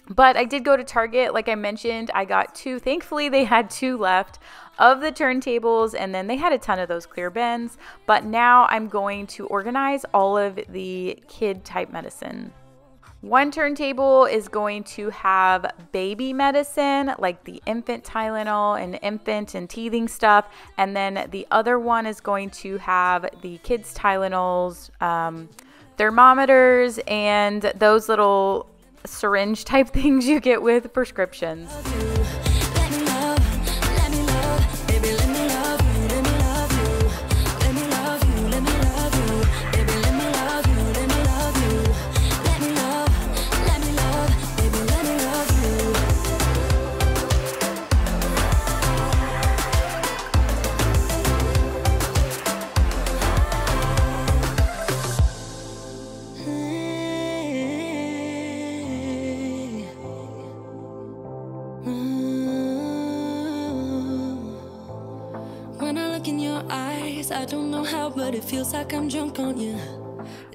S1: But I did go to Target. Like I mentioned, I got two. Thankfully, they had two left of the turntables, and then they had a ton of those clear bins. But now I'm going to organize all of the kid type medicine. One turntable is going to have baby medicine, like the infant Tylenol and infant and teething stuff. And then the other one is going to have the kids' Tylenols, um, thermometers, and those little syringe type things you get with prescriptions.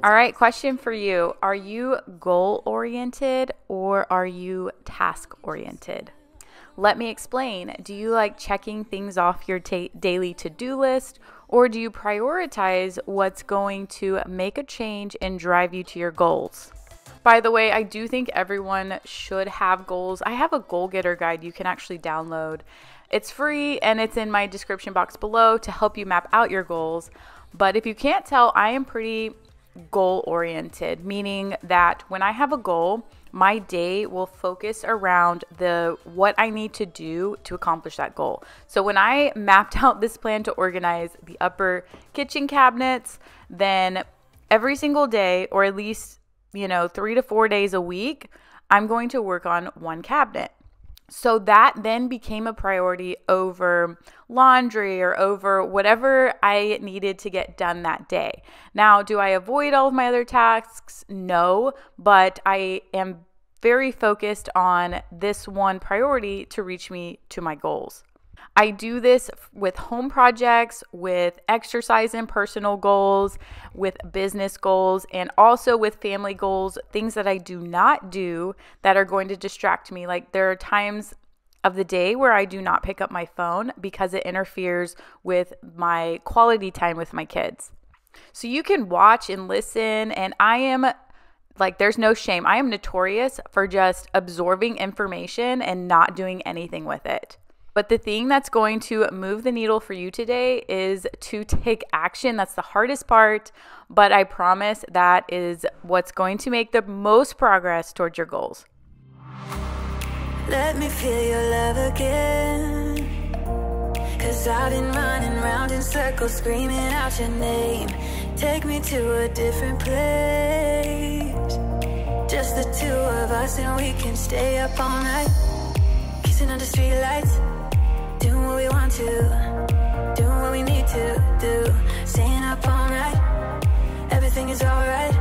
S1: All right, question for you Are you goal oriented or are you task oriented? Let me explain. Do you like checking things off your daily to do list or do you prioritize what's going to make a change and drive you to your goals? By the way, I do think everyone should have goals. I have a goal getter guide you can actually download. It's free and it's in my description box below to help you map out your goals. But if you can't tell, I am pretty goal oriented, meaning that when I have a goal, my day will focus around the what I need to do to accomplish that goal. So when I mapped out this plan to organize the upper kitchen cabinets, then every single day or at least, you know, 3 to 4 days a week, I'm going to work on one cabinet. So that then became a priority over laundry or over whatever I needed to get done that day. Now, do I avoid all of my other tasks? No, but I am very focused on this one priority to reach me to my goals. I do this with home projects, with exercise and personal goals, with business goals, and also with family goals, things that I do not do that are going to distract me. Like there are times of the day where I do not pick up my phone because it interferes with my quality time with my kids. So you can watch and listen, and I am like, there's no shame. I am notorious for just absorbing information and not doing anything with it. But the thing that's going to move the needle for you today is to take action. That's the hardest part, but I promise that is what's going to make the most progress towards your goals.
S2: Let me feel your love again. Cause I've been running round in circles, screaming out your name. Take me to a different place. Just the two of us, and we can stay up all night. Kissing under streetlights. Doing what we want to. Doing what we need to do. Staying up all night. Everything is alright.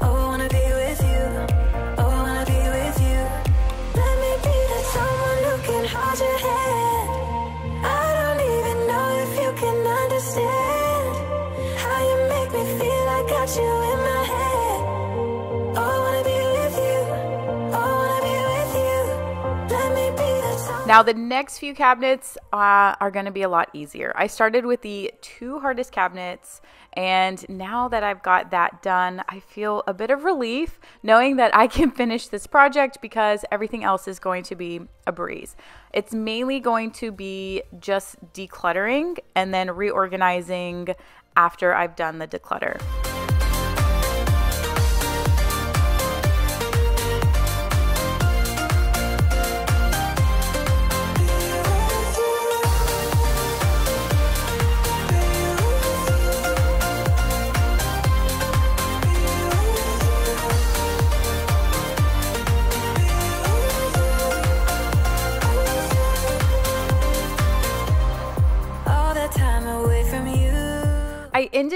S2: Oh, I wanna be with you. Oh, I wanna be with you. Let me be that someone who can hold your hand. I don't even know if you can understand how you make me feel. I got you in
S1: Now, the next few cabinets uh, are going to be a lot easier. I started with the two hardest cabinets, and now that I've got that done, I feel a bit of relief knowing that I can finish this project because everything else is going to be a breeze. It's mainly going to be just decluttering and then reorganizing after I've done the declutter.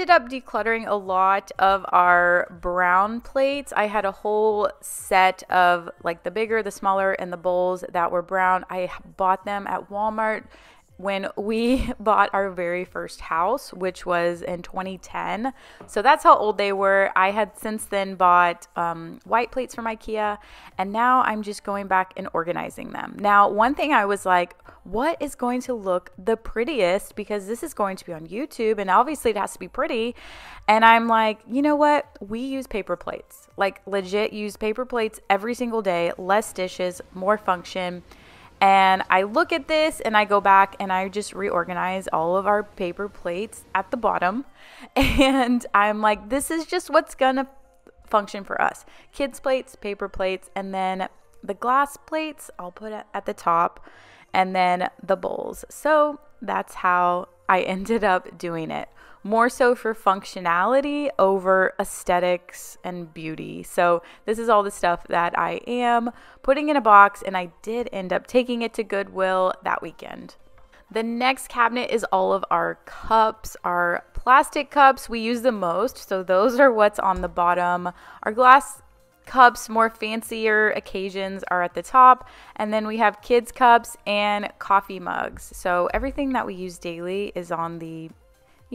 S1: Ended up decluttering a lot of our brown plates. I had a whole set of like the bigger, the smaller, and the bowls that were brown. I bought them at Walmart when we bought our very first house, which was in 2010. So that's how old they were. I had since then bought um, white plates from IKEA, and now I'm just going back and organizing them. Now, one thing I was like, what is going to look the prettiest because this is going to be on YouTube and obviously it has to be pretty. And I'm like, you know what? We use paper plates. Like legit use paper plates every single day, less dishes, more function. And I look at this and I go back and I just reorganize all of our paper plates at the bottom. And I'm like, this is just what's gonna function for us. Kids plates, paper plates, and then the glass plates I'll put at the top and then the bowls. So that's how I ended up doing it. More so for functionality over aesthetics and beauty. So, this is all the stuff that I am putting in a box, and I did end up taking it to Goodwill that weekend. The next cabinet is all of our cups, our plastic cups. We use the most, so those are what's on the bottom. Our glass cups, more fancier occasions, are at the top. And then we have kids' cups and coffee mugs. So everything that we use daily is on the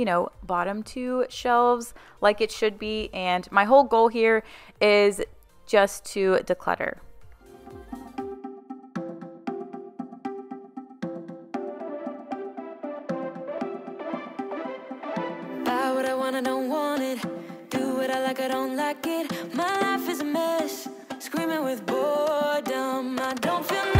S1: you know, bottom two shelves like it should be. And my whole goal here is just to declutter.
S2: Screaming with boredom. I don't feel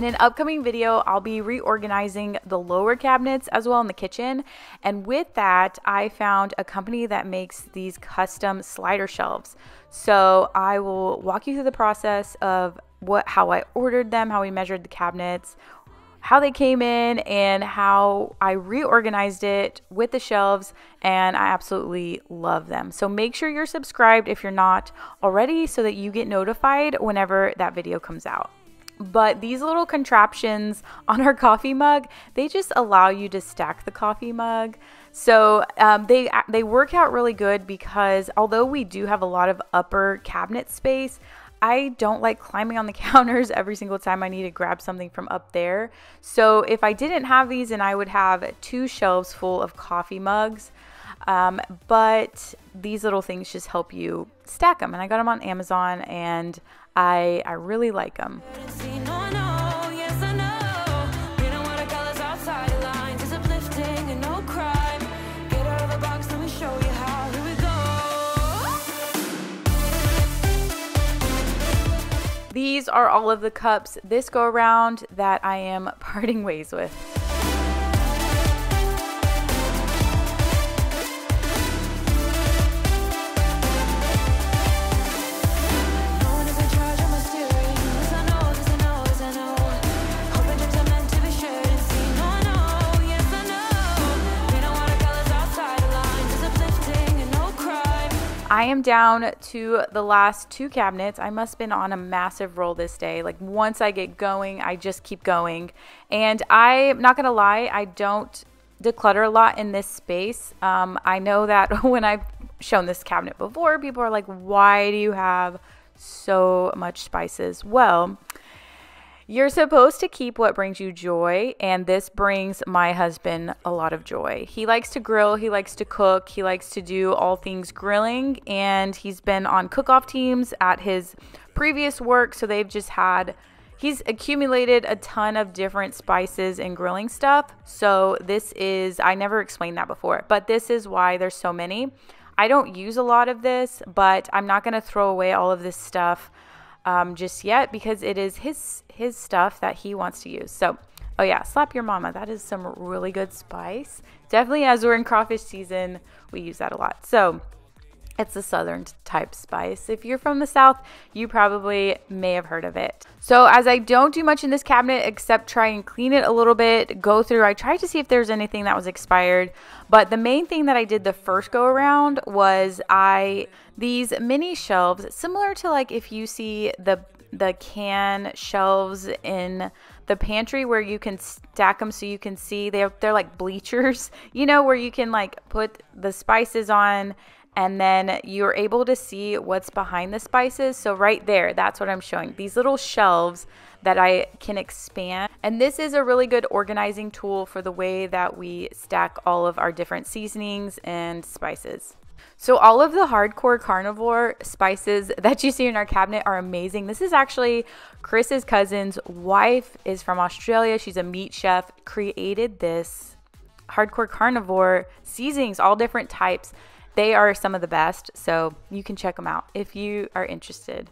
S1: In an upcoming video, I'll be reorganizing the lower cabinets as well in the kitchen. And with that, I found a company that makes these custom slider shelves. So I will walk you through the process of what how I ordered them, how we measured the cabinets, how they came in and how I reorganized it with the shelves, and I absolutely love them. So make sure you're subscribed if you're not already so that you get notified whenever that video comes out. But these little contraptions on our coffee mug, they just allow you to stack the coffee mug. So um, they they work out really good because although we do have a lot of upper cabinet space, I don't like climbing on the counters every single time I need to grab something from up there. So if I didn't have these, and I would have two shelves full of coffee mugs. Um, but these little things just help you stack them, and I got them on Amazon, and I I really like them. These are all of the cups this go around that I am parting ways with.
S2: I
S1: am down to the last two cabinets. I must have been on a massive roll this day. Like once I get going, I just keep going. And I'm not gonna lie, I don't declutter a lot in this space. Um, I know that when I've shown this cabinet before, people are like, why do you have so much spices? Well, you're supposed to keep what brings you joy, and this brings my husband a lot of joy. He likes to grill, he likes to cook, he likes to do all things grilling, and he's been on cook off teams at his previous work. So they've just had, he's accumulated a ton of different spices and grilling stuff. So this is, I never explained that before, but this is why there's so many. I don't use a lot of this, but I'm not going to throw away all of this stuff um, just yet because it is his his stuff that he wants to use. So, oh yeah, slap your mama. That is some really good spice. Definitely, as we're in crawfish season, we use that a lot. So. It's a southern type spice. If you're from the south, you probably may have heard of it. So, as I don't do much in this cabinet except try and clean it a little bit, go through, I tried to see if there's anything that was expired. But the main thing that I did the first go around was I these mini shelves, similar to like if you see the the can shelves in the pantry where you can stack them so you can see they're they're like bleachers, you know, where you can like put the spices on and then you're able to see what's behind the spices. So right there, that's what I'm showing. These little shelves that I can expand. And this is a really good organizing tool for the way that we stack all of our different seasonings and spices. So all of the hardcore carnivore spices that you see in our cabinet are amazing. This is actually Chris's cousin's wife is from Australia. She's a meat chef, created this hardcore carnivore seasonings, all different types. They are some of the best, so you can check them out if you are interested.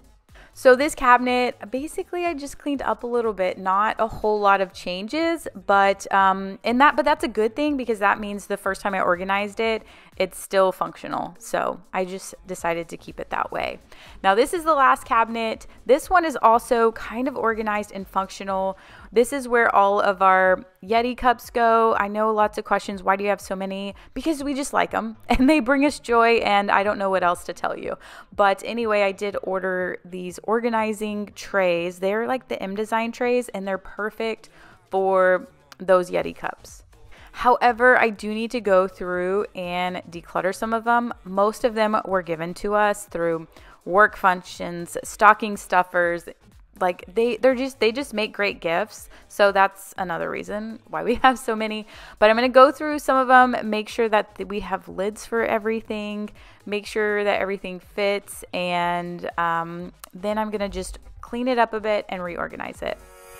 S1: So this cabinet, basically, I just cleaned up a little bit. Not a whole lot of changes, but um, in that, but that's a good thing because that means the first time I organized it, it's still functional. So I just decided to keep it that way. Now this is the last cabinet. This one is also kind of organized and functional. This is where all of our Yeti cups go. I know lots of questions. Why do you have so many? Because we just like them and they bring us joy, and I don't know what else to tell you. But anyway, I did order these organizing trays. They're like the mDesign trays, and they're perfect for those Yeti cups. However, I do need to go through and declutter some of them. Most of them were given to us through work functions, stocking stuffers, like they they're just they just make great gifts. So that's another reason why we have so many. But i'm going to go through some of them make sure that we have lids for everything make sure that everything fits and um, then i'm going to just clean it up a bit and reorganize it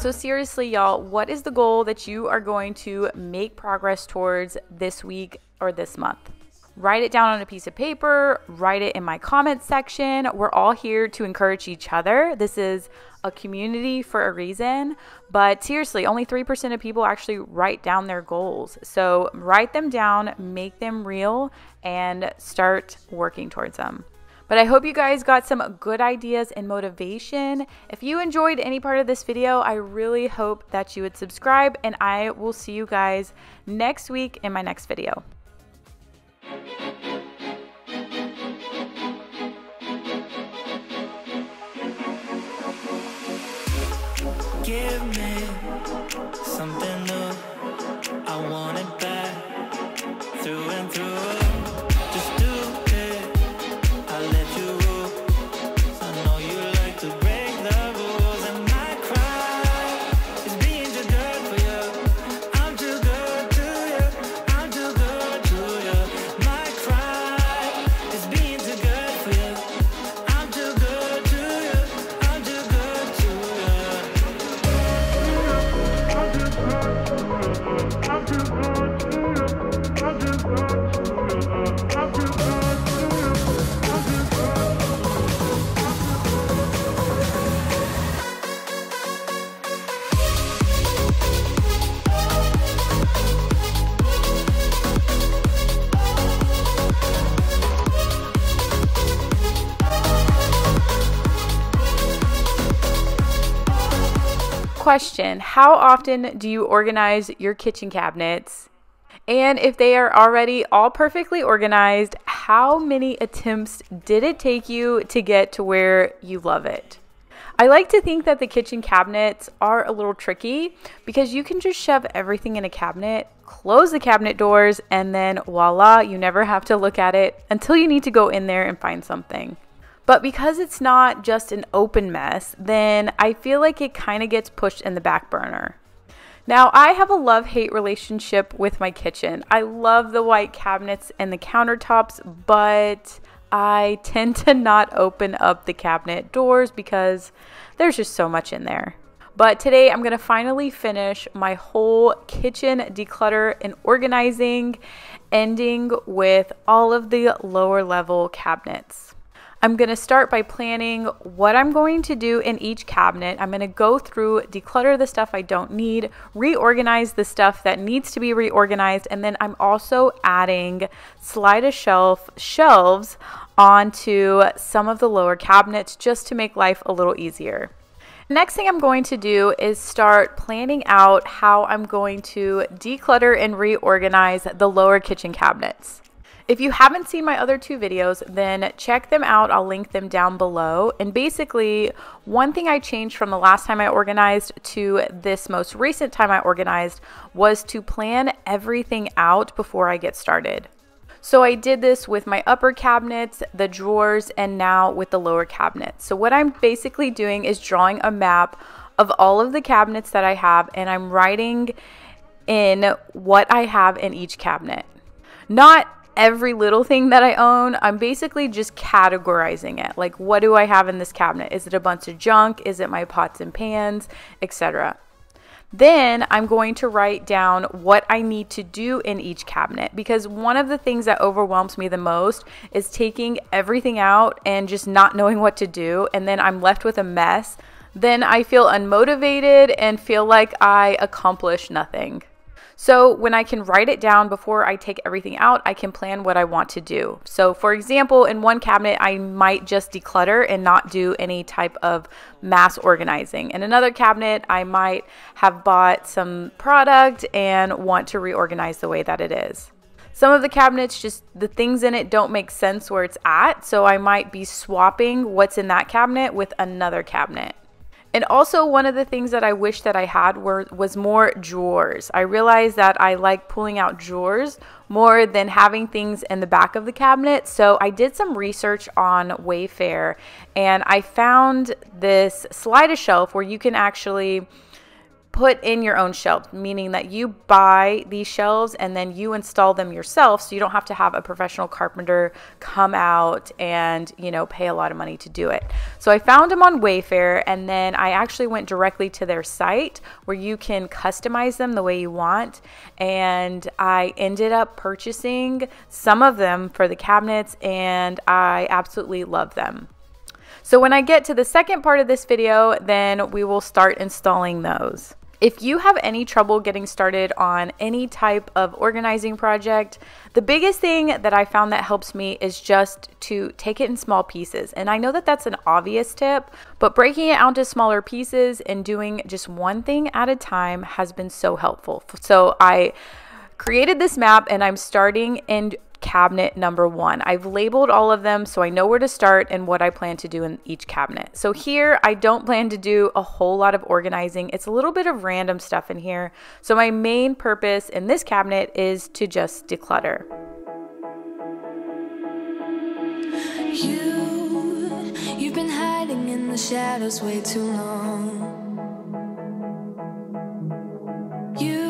S1: So, seriously, y'all, what is the goal that you are going to make progress towards this week or this month? write it down on a piece of paper, write it in my comments section. We're all here to encourage each other. This is a community for a reason. But seriously, only 3% of people actually write down their goals. So write them down, make them real, and start working towards them. But I hope you guys got some good ideas and motivation. If you enjoyed any part of this video, I really hope that you would subscribe, and I will see you guys next week in my next video.
S3: Give me
S1: Question How often do you organize your kitchen cabinets? And if they are already all perfectly organized, how many attempts did it take you to get to where you love it? I like to think that the kitchen cabinets are a little tricky because you can just shove everything in a cabinet, close the cabinet doors, and then voila, you never have to look at it until you need to go in there and find something. But because it's not just an open mess, then I feel like it kind of gets pushed in the back burner. Now, I have a love hate relationship with my kitchen. I love the white cabinets and the countertops, but I tend to not open up the cabinet doors because there's just so much in there. But today I'm going to finally finish my whole kitchen declutter and organizing, ending with all of the lower level cabinets. I'm going to start by planning what I'm going to do in each cabinet. I'm going to go through, declutter the stuff I don't need, reorganize the stuff that needs to be reorganized, and then I'm also adding slide a shelf shelves onto some of the lower cabinets just to make life a little easier. Next thing I'm going to do is start planning out how I'm going to declutter and reorganize the lower kitchen cabinets. If you haven't seen my other two videos, then check them out. I'll link them down below. And basically, one thing I changed from the last time I organized to this most recent time I organized was to plan everything out before I get started. So I did this with my upper cabinets, the drawers, and now with the lower cabinets. So what I'm basically doing is drawing a map of all of the cabinets that I have and I'm writing in what I have in each cabinet. Not every little thing that I own, I'm basically just categorizing it. Like, what do I have in this cabinet? Is it a bunch of junk? Is it my pots and pans, etc.? Then I'm going to write down what I need to do in each cabinet because one of the things that overwhelms me the most is taking everything out and just not knowing what to do. And then I'm left with a mess. Then I feel unmotivated and feel like I accomplished nothing. So when I can write it down before I take everything out, I can plan what I want to do. So for example, in one cabinet, I might just declutter and not do any type of mass organizing. In another cabinet, I might have bought some product and want to reorganize the way that it is. Some of the cabinets, just the things in it don't make sense where it's at. So I might be swapping what's in that cabinet with another cabinet. And also one of the things that I wish that I had were was more drawers. I realized that I like pulling out drawers more than having things in the back of the cabinet. So I did some research on Wayfair and I found this slide a shelf where you can actually put in your own shelves, meaning that you buy these shelves and then you install them yourself so you don't have to have a professional carpenter come out and, you know, pay a lot of money to do it. So I found them on Wayfair and then I actually went directly to their site where you can customize them the way you want and I ended up purchasing some of them for the cabinets and I absolutely love them. So when I get to the second part of this video, then we will start installing those. If you have any trouble getting started on any type of organizing project, the biggest thing that I found that helps me is just to take it in small pieces. And I know that that's an obvious tip, but breaking it out to smaller pieces and doing just one thing at a time has been so helpful. So I created this map and I'm starting in cabinet number one. I've labeled all of them so I know where to start and what I plan to do in each cabinet. So here, I don't plan to do a whole lot of organizing. It's a little bit of random stuff in here. So my main purpose in this cabinet is to just declutter.
S2: You, you've been hiding in the shadows way too long. You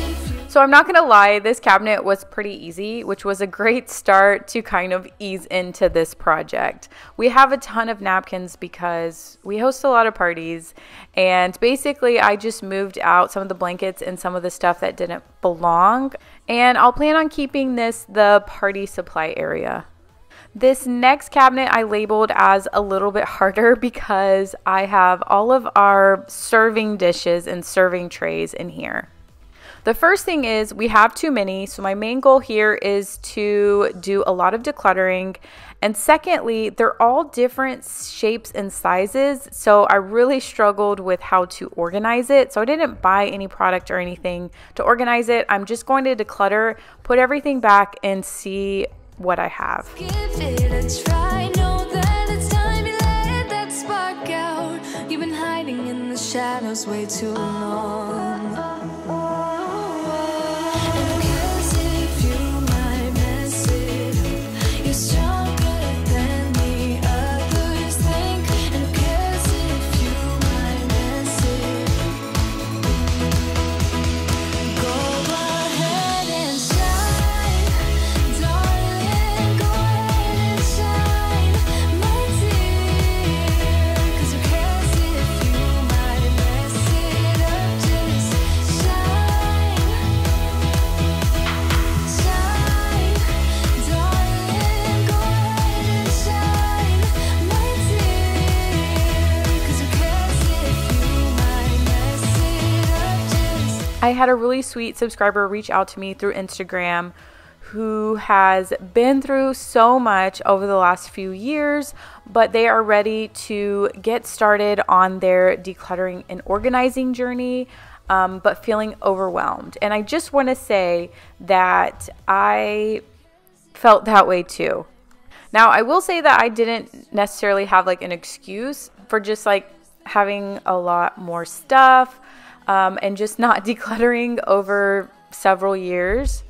S1: So I'm not gonna lie, this cabinet was pretty easy, which was a great start to kind of ease into this project. We have a ton of napkins because we host a lot of parties, and basically I just moved out some of the blankets and some of the stuff that didn't belong. And I'll plan on keeping this the party supply area. This next cabinet I labeled as a little bit harder because I have all of our serving dishes and serving trays in here. The first thing is we have too many, so my main goal here is to do a lot of decluttering. And secondly, they're all different shapes and sizes, so I really struggled with how to organize it. So I didn't buy any product or anything to organize it. I'm just going to declutter, put everything back, and see what I have.
S2: give it a try,
S1: I had a really sweet subscriber reach out to me through Instagram who has been through so much over the last few years, but they are ready to get started on their decluttering and organizing journey, um, but feeling overwhelmed. And I just want to say that I felt that way too. Now, I will say that I didn't necessarily have like an excuse for just like having a lot more stuff um, and just not decluttering over several years.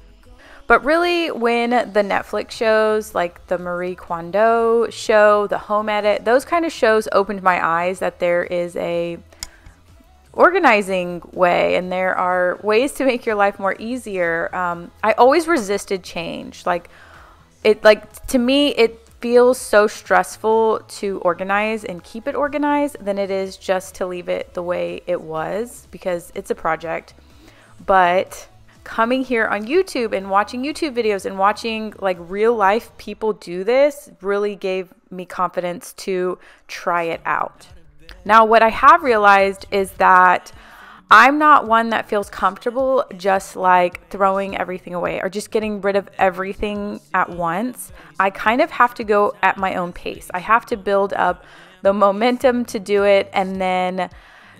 S1: But really, when the Netflix shows like the Marie Kondo show, the Home Edit, those kind of shows opened my eyes that there is a organizing way and there are ways to make your life more easier. Um, I always resisted change. Like it, like to me, it feels so stressful to organize and keep it organized than it is just to leave it the way it was because it's a project. But coming here on YouTube and watching YouTube videos and watching like real life people do this really gave me confidence to try it out. Now, what I have realized is that I'm not one that feels comfortable just like throwing everything away or just getting rid of everything at once. I kind of have to go at my own pace. I have to build up the momentum to do it and then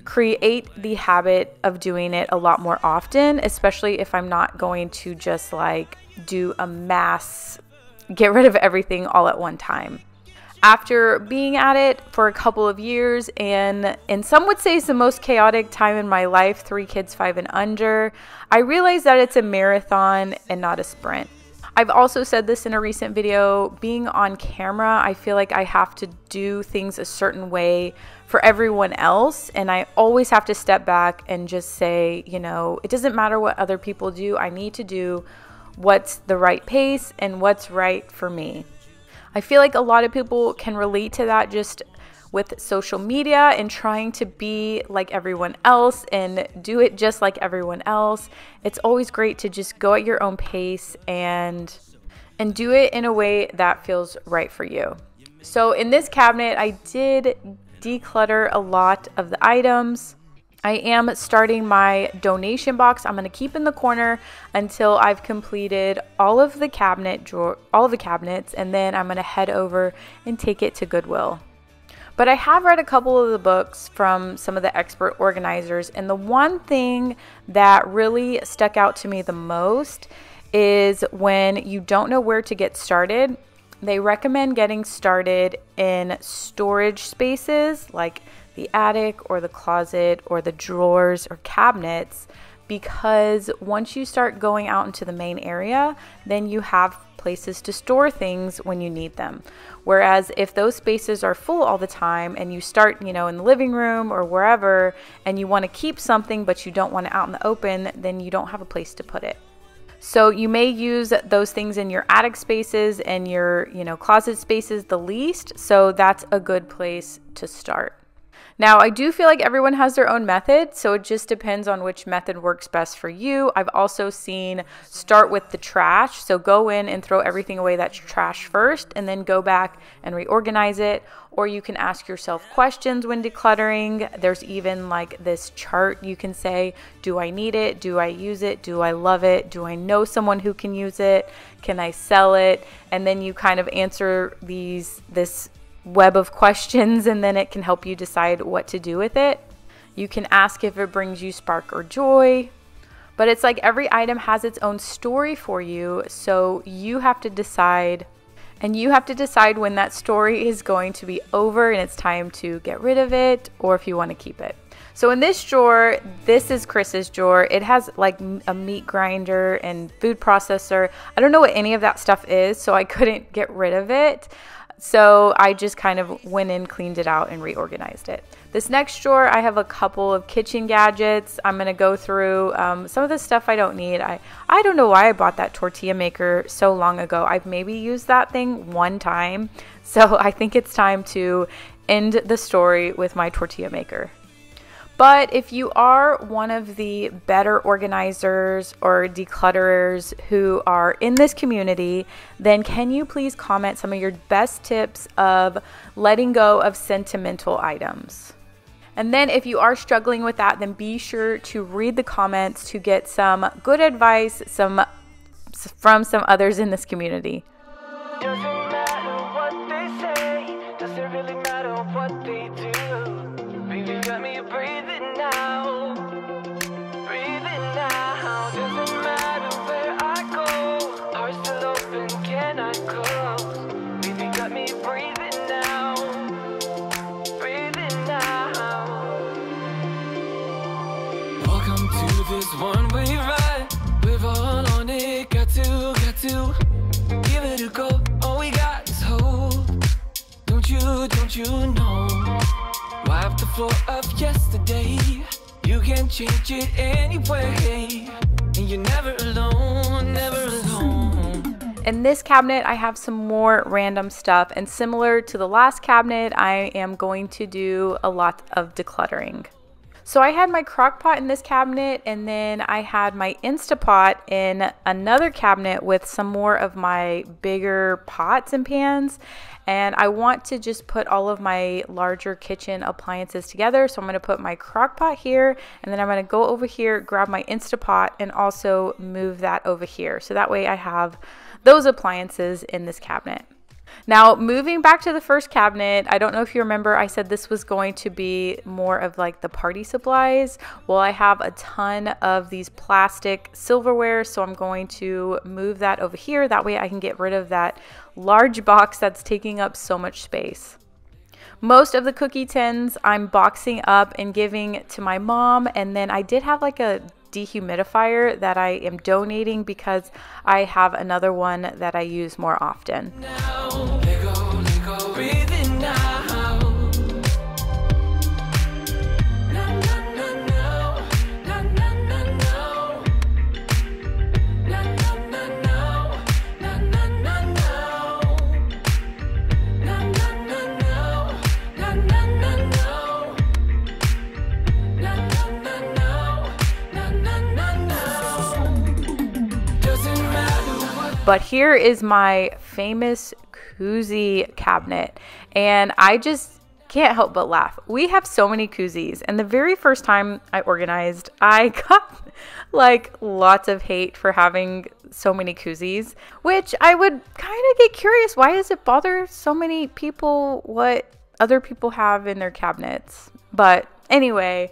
S1: create the habit of doing it a lot more often, especially if I'm not going to just like do a mass get rid of everything all at one time. After being at it for a couple of years, and and some would say it's the most chaotic time in my life, three kids, five and under, I realized that it's a marathon and not a sprint. I've also said this in a recent video being on camera, I feel like I have to do things a certain way for everyone else. And I always have to step back and just say, you know, it doesn't matter what other people do, I need to do what's the right pace and what's right for me. I feel like a lot of people can relate to that just with social media and trying to be like everyone else and do it just like everyone else. It's always great to just go at your own pace and and do it in a way that feels right for you. So in this cabinet, I did declutter a lot of the items. I am starting my donation box. I'm going to keep in the corner until I've completed all of the cabinet drawer, all the cabinets, and then I'm going to head over and take it to Goodwill. But I have read a couple of the books from some of the expert organizers, and the one thing that really stuck out to me the most is when you don't know where to get started. They recommend getting started in storage spaces like the attic or the closet or the drawers or cabinets because once you start going out into the main area, then you have places to store things when you need them. Whereas if those spaces are full all the time and you start, you know, in the living room or wherever and you want to keep something but you don't want it out in the open, then you don't have a place to put it. So you may use those things in your attic spaces and your, you know, closet spaces the least. So that's a good place to start. Now, I do feel like everyone has their own method, so it just depends on which method works best for you. I've also seen start with the trash, so go in and throw everything away that's trash first, and then go back and reorganize it. Or you can ask yourself questions when decluttering. There's even like this chart you can say, Do I need it? Do I use it? Do I love it? Do I know someone who can use it? Can I sell it? And then you kind of answer these this web of questions and then it can help you decide what to do with it. You can ask if it brings you spark or joy. But it's like every item has its own story for you, so you have to decide and you have to decide when that story is going to be over and it's time to get rid of it or if you want to keep it. So in this drawer, this is Chris's drawer. It has like a meat grinder and food processor. I don't know what any of that stuff is, so I couldn't get rid of it. So I just kind of went in, cleaned it out, and reorganized it. This next drawer, I have a couple of kitchen gadgets. I'm to go through um, some of the stuff I don't need. I, I don't know why I bought that tortilla maker so long ago. I've maybe used that thing one time. So I think it's time to end the story with my tortilla maker. But if you are one of the better organizers or declutterers who are in this community, then can you please comment some of your best tips of letting go of sentimental items? And then if you are struggling with that, then be sure to read the comments to get some good advice some from some others in this community.
S4: To give it a go. All we got is hope. Don't you, don't you know? Wipe the floor of yesterday. You can change it anyway. And you're never alone, never alone.
S1: In this cabinet, I have some more random stuff, and similar to the last cabinet, I am going to do a lot of decluttering. So I had my crock pot in this cabinet and then I had my Instapot in another cabinet with some more of my bigger pots and pans. And I want to just put all of my larger kitchen appliances together. So I'm going to put my crock pot here and then I'm going to go over here, grab my Instapot and also move that over here. So that way I have those appliances in this cabinet. Now, moving back to the first cabinet, I don't know if you remember, I said this was going to be more of like the party supplies. Well, I have a ton of these plastic silverware, so I'm going to move that over here. That way I can get rid of that large box that's taking up so much space. Most of the cookie tins I'm boxing up and giving to my mom, and then I did have like a dehumidifier that I am donating because I have another one that I use more often.
S4: now.
S1: But here is my famous koozie cabinet. And I just can't help but laugh. We have so many koozies. And the very first time I organized, I got like lots of hate for having so many koozies, which I would kind of get curious. Why does it bother so many people what other people have in their cabinets? But anyway,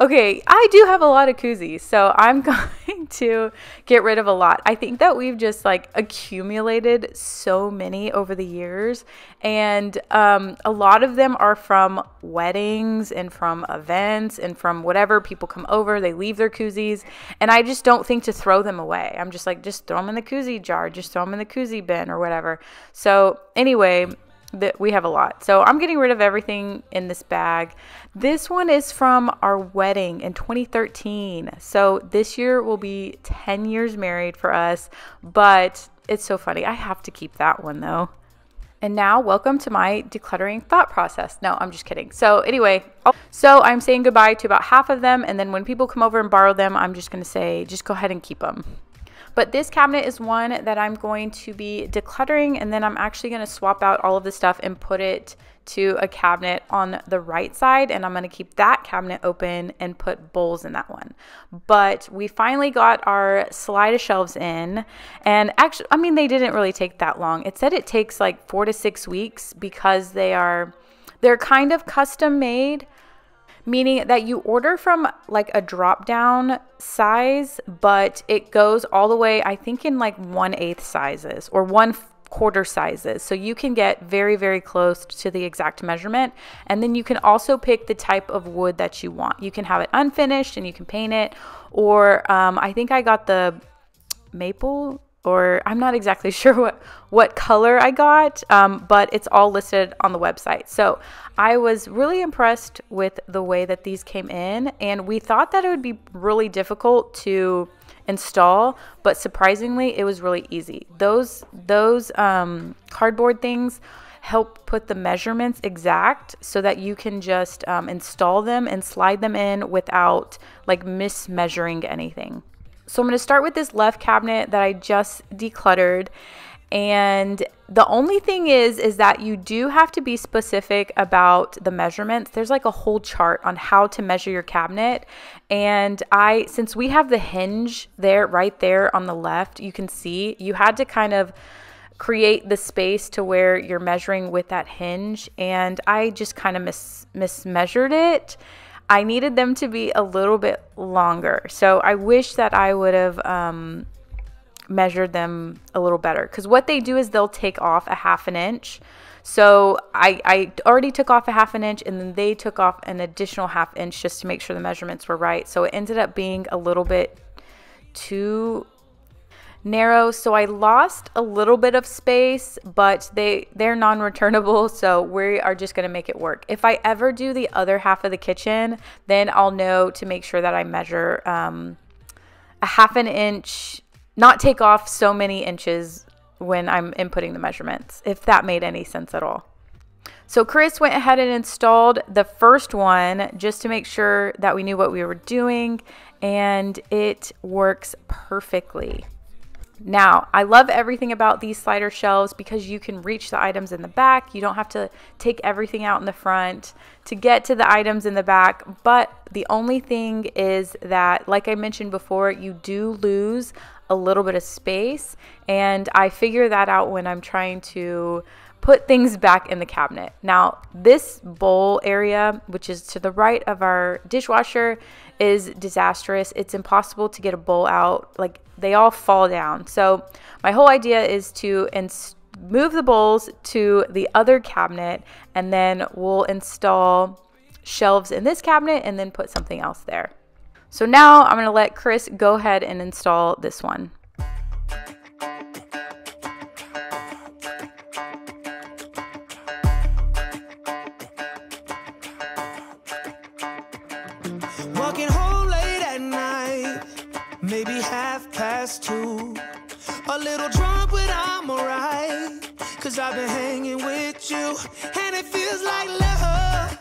S1: Okay, I do have a lot of koozies, so I'm going to get rid of a lot. I think that we've just like accumulated so many over the years, and um, a lot of them are from weddings and from events and from whatever people come over, they leave their koozies, and I just don't think to throw them away. I'm just like, just throw them in the koozie jar, just throw them in the koozie bin or whatever. So, anyway, that we have a lot. So I'm getting rid of everything in this bag. This one is from our wedding in 2013. So this year will be 10 years married for us, but it's so funny. I have to keep that one though. And now, welcome to my decluttering thought process. No, I'm just kidding. So, anyway, oh, so I'm saying goodbye to about half of them. And then when people come over and borrow them, I'm just going to say, just go ahead and keep them. But this cabinet is one that I'm going to be decluttering and then I'm actually going to swap out all of the stuff and put it to a cabinet on the right side and I'm going to keep that cabinet open and put bowls in that one. But we finally got our slide of shelves in and actually I mean they didn't really take that long. It said it takes like 4 to 6 weeks because they are they're kind of custom made meaning that you order from like a drop down size, but it goes all the way, I think, in like one eighth sizes or one quarter sizes. So you can get very, very close to the exact measurement. And then you can also pick the type of wood that you want. You can have it unfinished and you can paint it. Or um, I think I got the maple or I'm not exactly sure what what color I got, um, but it's all listed on the website. So I was really impressed with the way that these came in, and we thought that it would be really difficult to install, but surprisingly, it was really easy. Those those um, cardboard things help put the measurements exact so that you can just um, install them and slide them in without like mismeasuring anything. So I'm going to start with this left cabinet that I just decluttered. And the only thing is is that you do have to be specific about the measurements. There's like a whole chart on how to measure your cabinet. And I since we have the hinge there right there on the left, you can see you had to kind of create the space to where you're measuring with that hinge and I just kind of mis- mismeasured it I needed them to be a little bit longer. So I wish that I would have um, measured them a little better. Because what they do is they'll take off a half an inch. So I, I already took off a half an inch and then they took off an additional half inch just to make sure the measurements were right. So it ended up being a little bit too narrow so i lost a little bit of space but they they're non-returnable so we are just going to make it work if i ever do the other half of the kitchen then i'll know to make sure that i measure um, a half an inch not take off so many inches when i'm inputting the measurements if that made any sense at all so Chris went ahead and installed the first one just to make sure that we knew what we were doing and it works perfectly. Now, I love everything about these slider shelves because you can reach the items in the back. You don't have to take everything out in the front to get to the items in the back. But the only thing is that, like I mentioned before, you do lose a little bit of space. And I figure that out when I'm trying to put things back in the cabinet. Now, this bowl area, which is to the right of our dishwasher, is disastrous. It's impossible to get a bowl out. Like they all fall down. So, my whole idea is to move the bowls to the other cabinet and then we'll install shelves in this cabinet and then put something else there. So now I'm going to let Chris go ahead and install this one.
S5: Two. A little drunk, but I'm alright. Cause I've been hanging with you, and it feels like love.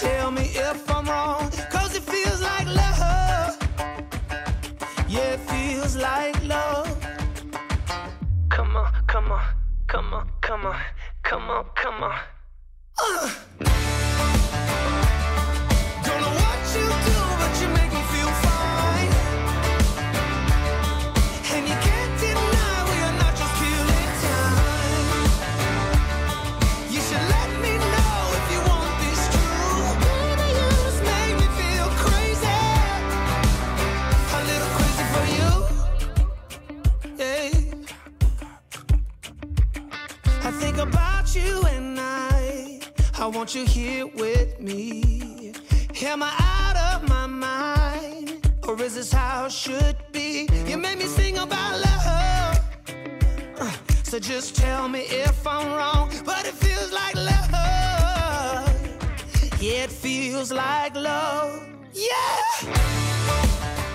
S5: Tell me if I'm wrong, cause it feels like love. Yeah, it feels like love. Come on, come on, come on, come on, come on, come on. Don't want you here with me. Am I out of my mind? Or is this how it should be? You made me sing about love. Uh, So just tell me if I'm wrong. But it feels like love. Yeah, it feels like love. Yeah!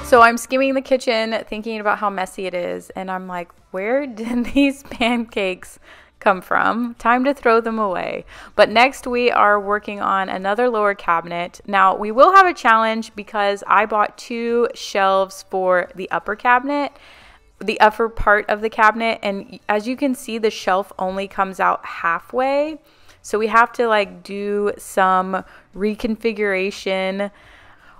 S1: So I'm skimming the kitchen thinking about how messy it is and I'm like, where did these pancakes come from? Time to throw them away. But next we are working on another lower cabinet. Now, we will have a challenge because I bought two shelves for the upper cabinet the upper part of the cabinet and as you can see the shelf only comes out halfway so we have to like do some reconfiguration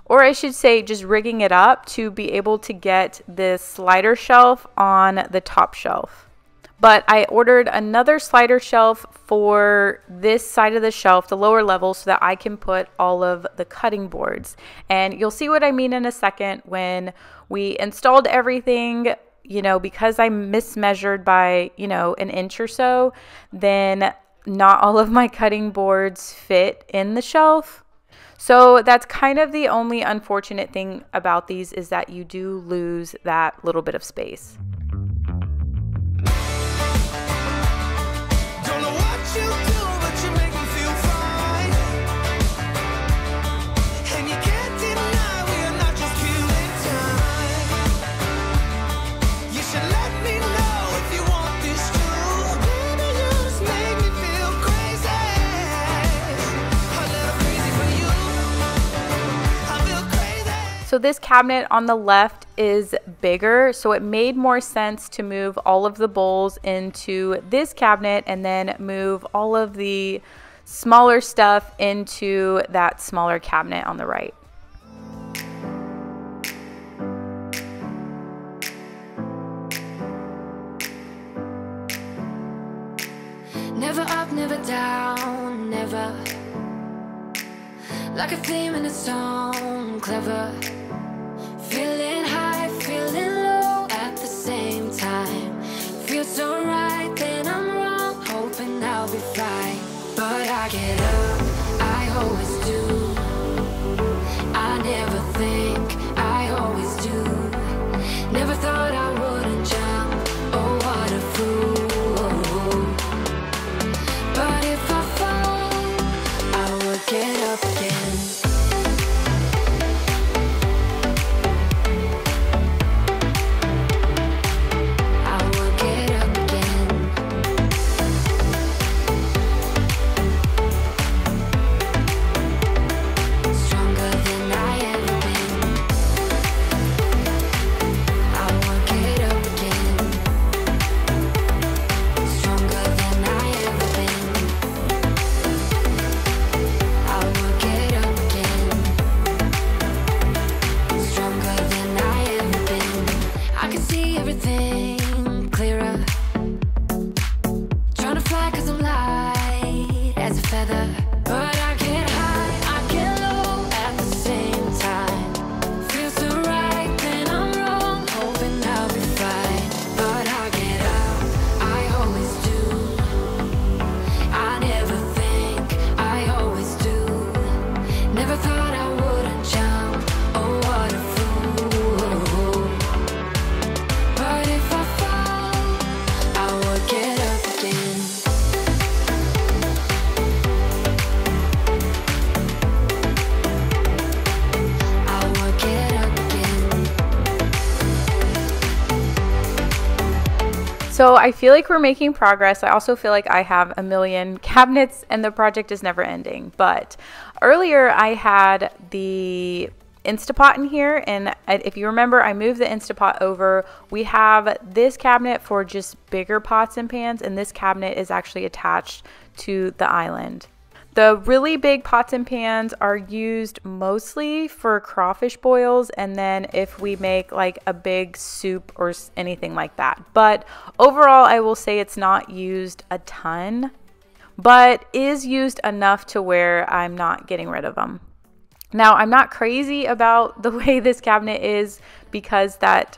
S1: or I should say just rigging it up to be able to get this slider shelf on the top shelf. But I ordered another slider shelf for this side of the shelf, the lower level, so that I can put all of the cutting boards. And you'll see what I mean in a second when we installed everything. You know, because I mismeasured by, you know, an inch or so, then not all of my cutting boards fit in the shelf. So that's kind of the only unfortunate thing about these is that you do lose that little bit of space. So this cabinet on the left is bigger, so it made more sense to move all of the bowls into this cabinet and then move all of the smaller stuff into that smaller cabinet on the right.
S2: Never up, never down, never. Like a theme in a song, clever. Feeling high, feeling low at the same time. Feels so right, then I'm wrong, hoping I'll be fine. But I get up, I always do. I never think, I always do. Never thought I
S1: So I feel like we're making progress. I also feel like I have a million cabinets and the project is never ending. But earlier I had the Instapot in here. And if you remember, I moved the Instapot over. We have this cabinet for just bigger pots and pans, and this cabinet is actually attached to the island. The really big pots and pans are used mostly for crawfish boils and then if we make like a big soup or anything like that. But overall, I will say it's not used a ton, but is used enough to where I'm not getting rid of them. Now, I'm not crazy about the way this cabinet is because that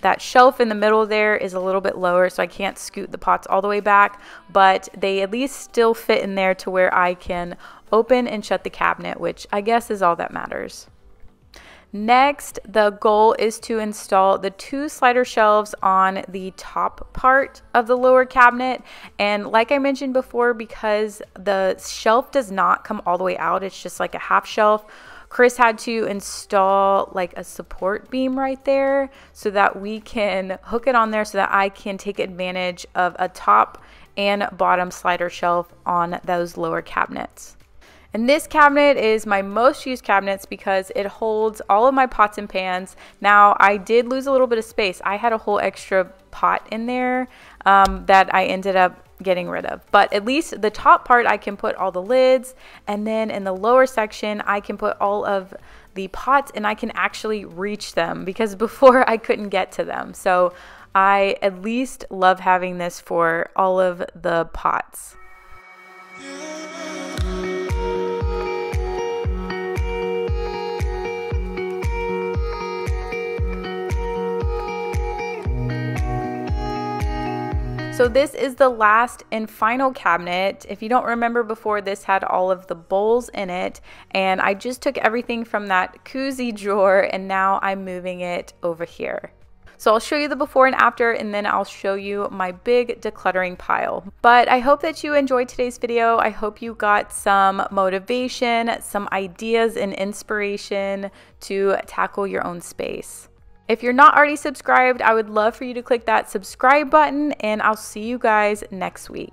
S1: that shelf in the middle there is a little bit lower so I can't scoot the pots all the way back, but they at least still fit in there to where I can open and shut the cabinet, which I guess is all that matters. Next, the goal is to install the two slider shelves on the top part of the lower cabinet. And like I mentioned before, because the shelf does not come all the way out, it's just like a half shelf, Chris had to install like a support beam right there so that we can hook it on there so that I can take advantage of a top and bottom slider shelf on those lower cabinets. And this cabinet is my most used cabinets because it holds all of my pots and pans. Now, I did lose a little bit of space. I had a whole extra pot in there um, that I ended up getting rid of. But at least the top part, I can put all the lids. And then in the lower section, I can put all of the pots and I can actually reach them because before I couldn't get to them. So I at least love having this for all of the pots. So this is the last and final cabinet. If you don't remember before, this had all of the bowls in it. And I just took everything from that koozie drawer and now I'm moving it over here. So I'll show you the before and after and then I'll show you my big decluttering pile. But I hope that you enjoyed today's video. I hope you got some motivation, some ideas and inspiration to tackle your own space. If you're not already subscribed, I would love for you to click that subscribe button, and I'll see you guys next week.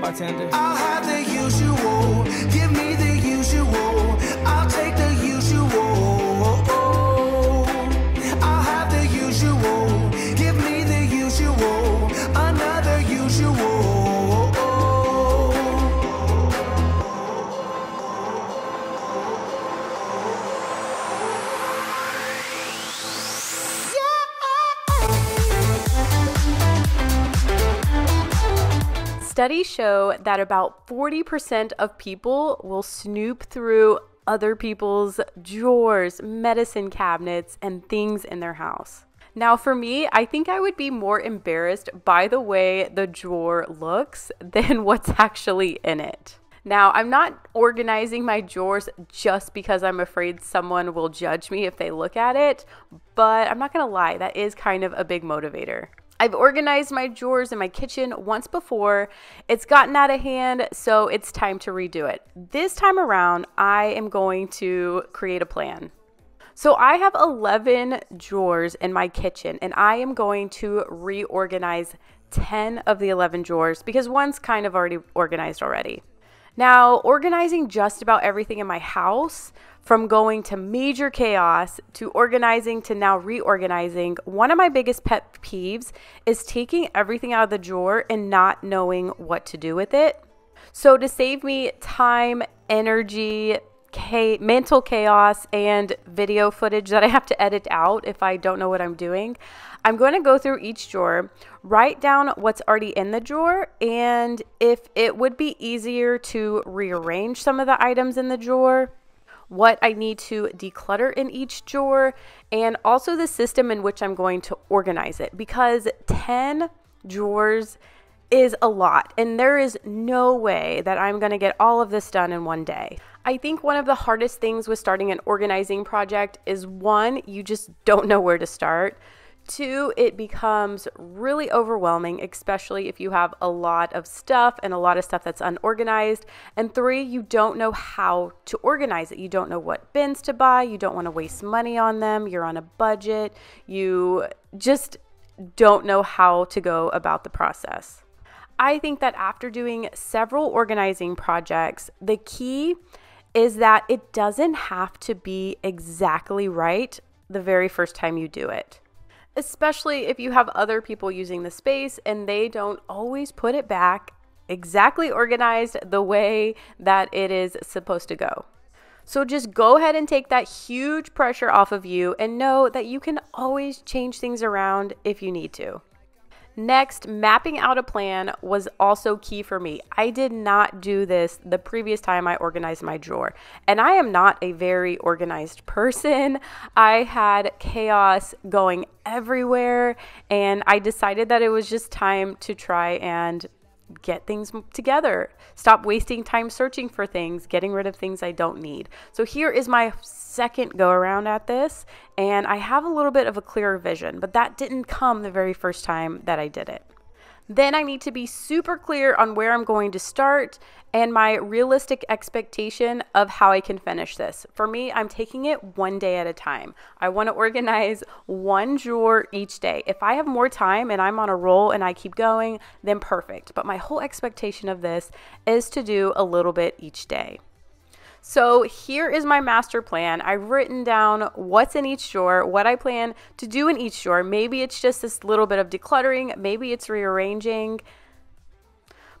S6: bartender? I'll have the usual. Give
S1: Studies show that about 40% of people will snoop through other people's drawers, medicine cabinets, and things in their house. Now, for me, I think I would be more embarrassed by the way the drawer looks than what's actually in it. Now, I'm not organizing my drawers just because I'm afraid someone will judge me if they look at it, but I'm not gonna lie, that is kind of a big motivator. I've organized my drawers in my kitchen once before. It's gotten out of hand, so it's time to redo it. This time around, I am going to create a plan. So I have 11 drawers in my kitchen, and I am going to reorganize 10 of the 11 drawers because one's kind of already organized already. Now, organizing just about everything in my house from going to major chaos to organizing to now reorganizing, one of my biggest pet peeves is taking everything out of the drawer and not knowing what to do with it. So, to save me time, energy, mental chaos and video footage that I have to edit out if I don't know what I'm doing, I'm going to go through each drawer, write down what's already in the drawer, and if it would be easier to rearrange some of the items in the drawer, what I need to declutter in each drawer, and also the system in which I'm going to organize it because 10 drawers is a lot, and there is no way that I'm going to get all of this done in one day. I think one of the hardest things with starting an organizing project is one, you just don't know where to start. Two, it becomes really overwhelming, especially if you have a lot of stuff and a lot of stuff that's unorganized. And three, you don't know how to organize it. You don't know what bins to buy. You don't want to waste money on them. You're on a budget. You just don't know how to go about the process. I think that after doing several organizing projects, the key is that it doesn't have to be exactly right the very first time you do it especially if you have other people using the space and they don't always put it back exactly organized the way that it is supposed to go. So just go ahead and take that huge pressure off of you and know that you can always change things around if you need to. Next, mapping out a plan was also key for me. I did not do this the previous time I organized my drawer, and I am not a very organized person. I had chaos going everywhere, and I decided that it was just time to try and get things together. Stop wasting time searching for things, getting rid of things I don't need. So here is my second go around at this, and I have a little bit of a clearer vision, but that didn't come the very first time that I did it. Then I need to be super clear on where I'm going to start and my realistic expectation of how I can finish this. For me, I'm taking it one day at a time. I want to organize one drawer each day. If I have more time and I'm on a roll and I keep going, then perfect. But my whole expectation of this is to do a little bit each day. So here is my master plan. I've written down what's in each drawer, what I plan to do in each drawer. Maybe it's just this little bit of decluttering, maybe it's rearranging.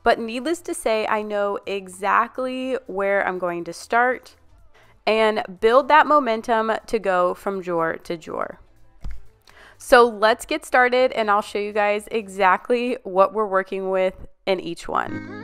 S1: But needless to say, I know exactly where I'm going to start and build that momentum to go from drawer to drawer. So let's get started and I'll show you guys exactly what we're working with in each one.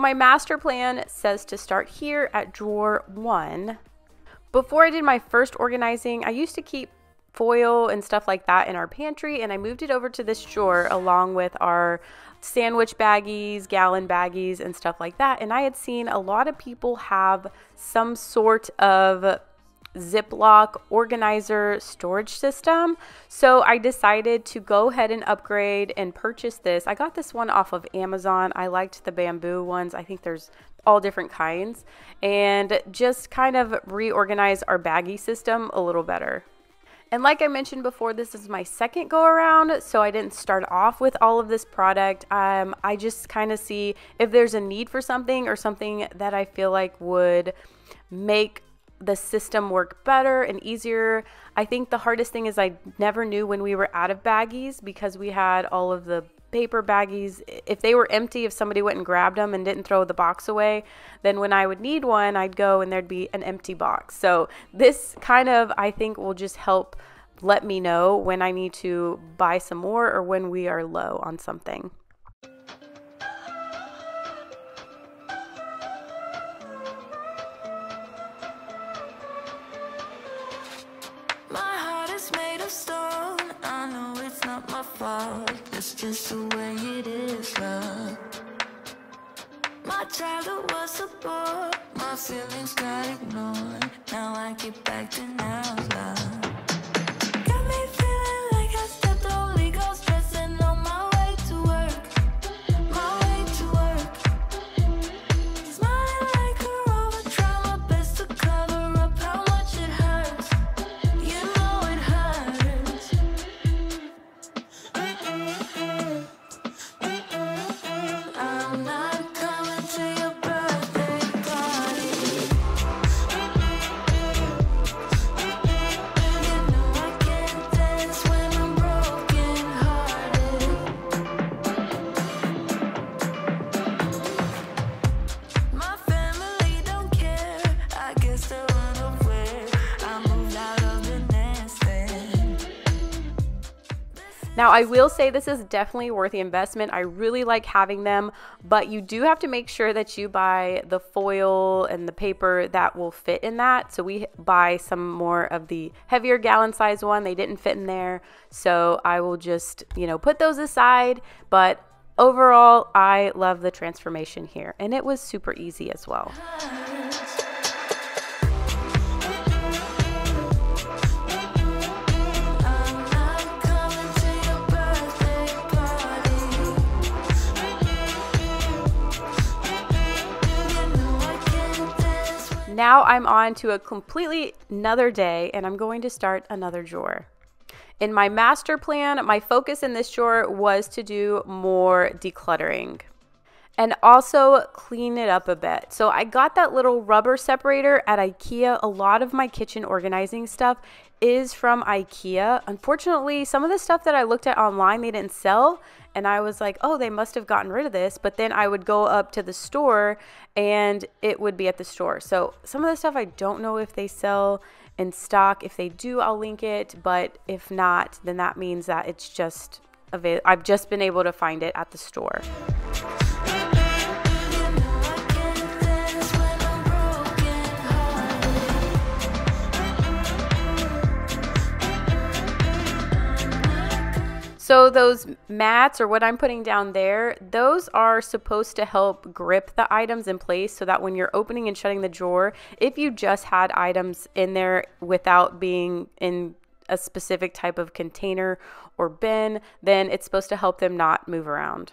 S1: my master plan says to start here at drawer one. Before I did my first organizing, I used to keep foil and stuff like that in our pantry, and I moved it over to this drawer along with our sandwich baggies, gallon baggies, and stuff like that. And I had seen a lot of people have some sort of Ziploc organizer storage system. So I decided to go ahead and upgrade and purchase this. I got this one off of Amazon. I liked the bamboo ones. I think there's all different kinds. And just kind of reorganize our baggie system a little better. And like I mentioned before, this is my second go around, so I didn't start off with all of this product. Um, I just kind of see if there's a need for something or something that I feel like would make the system work better and easier. I think the hardest thing is I never knew when we were out of baggies because we had all of the paper baggies, if they were empty, if somebody went and grabbed them and didn't throw the box away, then when I would need one, I'd go and there'd be an empty box. So this kind of, I think, will just help let me know when I need to buy some more or when we are low on something.
S2: Know it's not my fault. It's just the way it is, love. My childhood was a bore. My feelings got ignored. Now I get back to now, love.
S1: Now, I will say this is definitely worth the investment. I really like having them, but you do have to make sure that you buy the foil and the paper that will fit in that. So we buy some more of the heavier gallon size one. They didn't fit in there. So I will just, you know, put those aside, but overall, I love the transformation here and it was super easy as well. Now I'm on to a completely another day and I'm going to start another drawer. In my master plan, my focus in this drawer was to do more decluttering and also clean it up a bit. So I got that little rubber separator at IKEA. A lot of my kitchen organizing stuff is from IKEA. Unfortunately, some of the stuff that I looked at online, they didn't sell. And I was like, oh, they must have gotten rid of this. But then I would go up to the store and it would be at the store. So some of the stuff I don't know if they sell in stock. If they do, I'll link it. But if not, then that means that it's just available. I've just been able to find it at the store. So those mats or what I'm putting down there, those are supposed to help grip the items in place so that when you're opening and shutting the drawer, if you just had items in there without being in a specific type of container or bin, then it's supposed to help them not move around.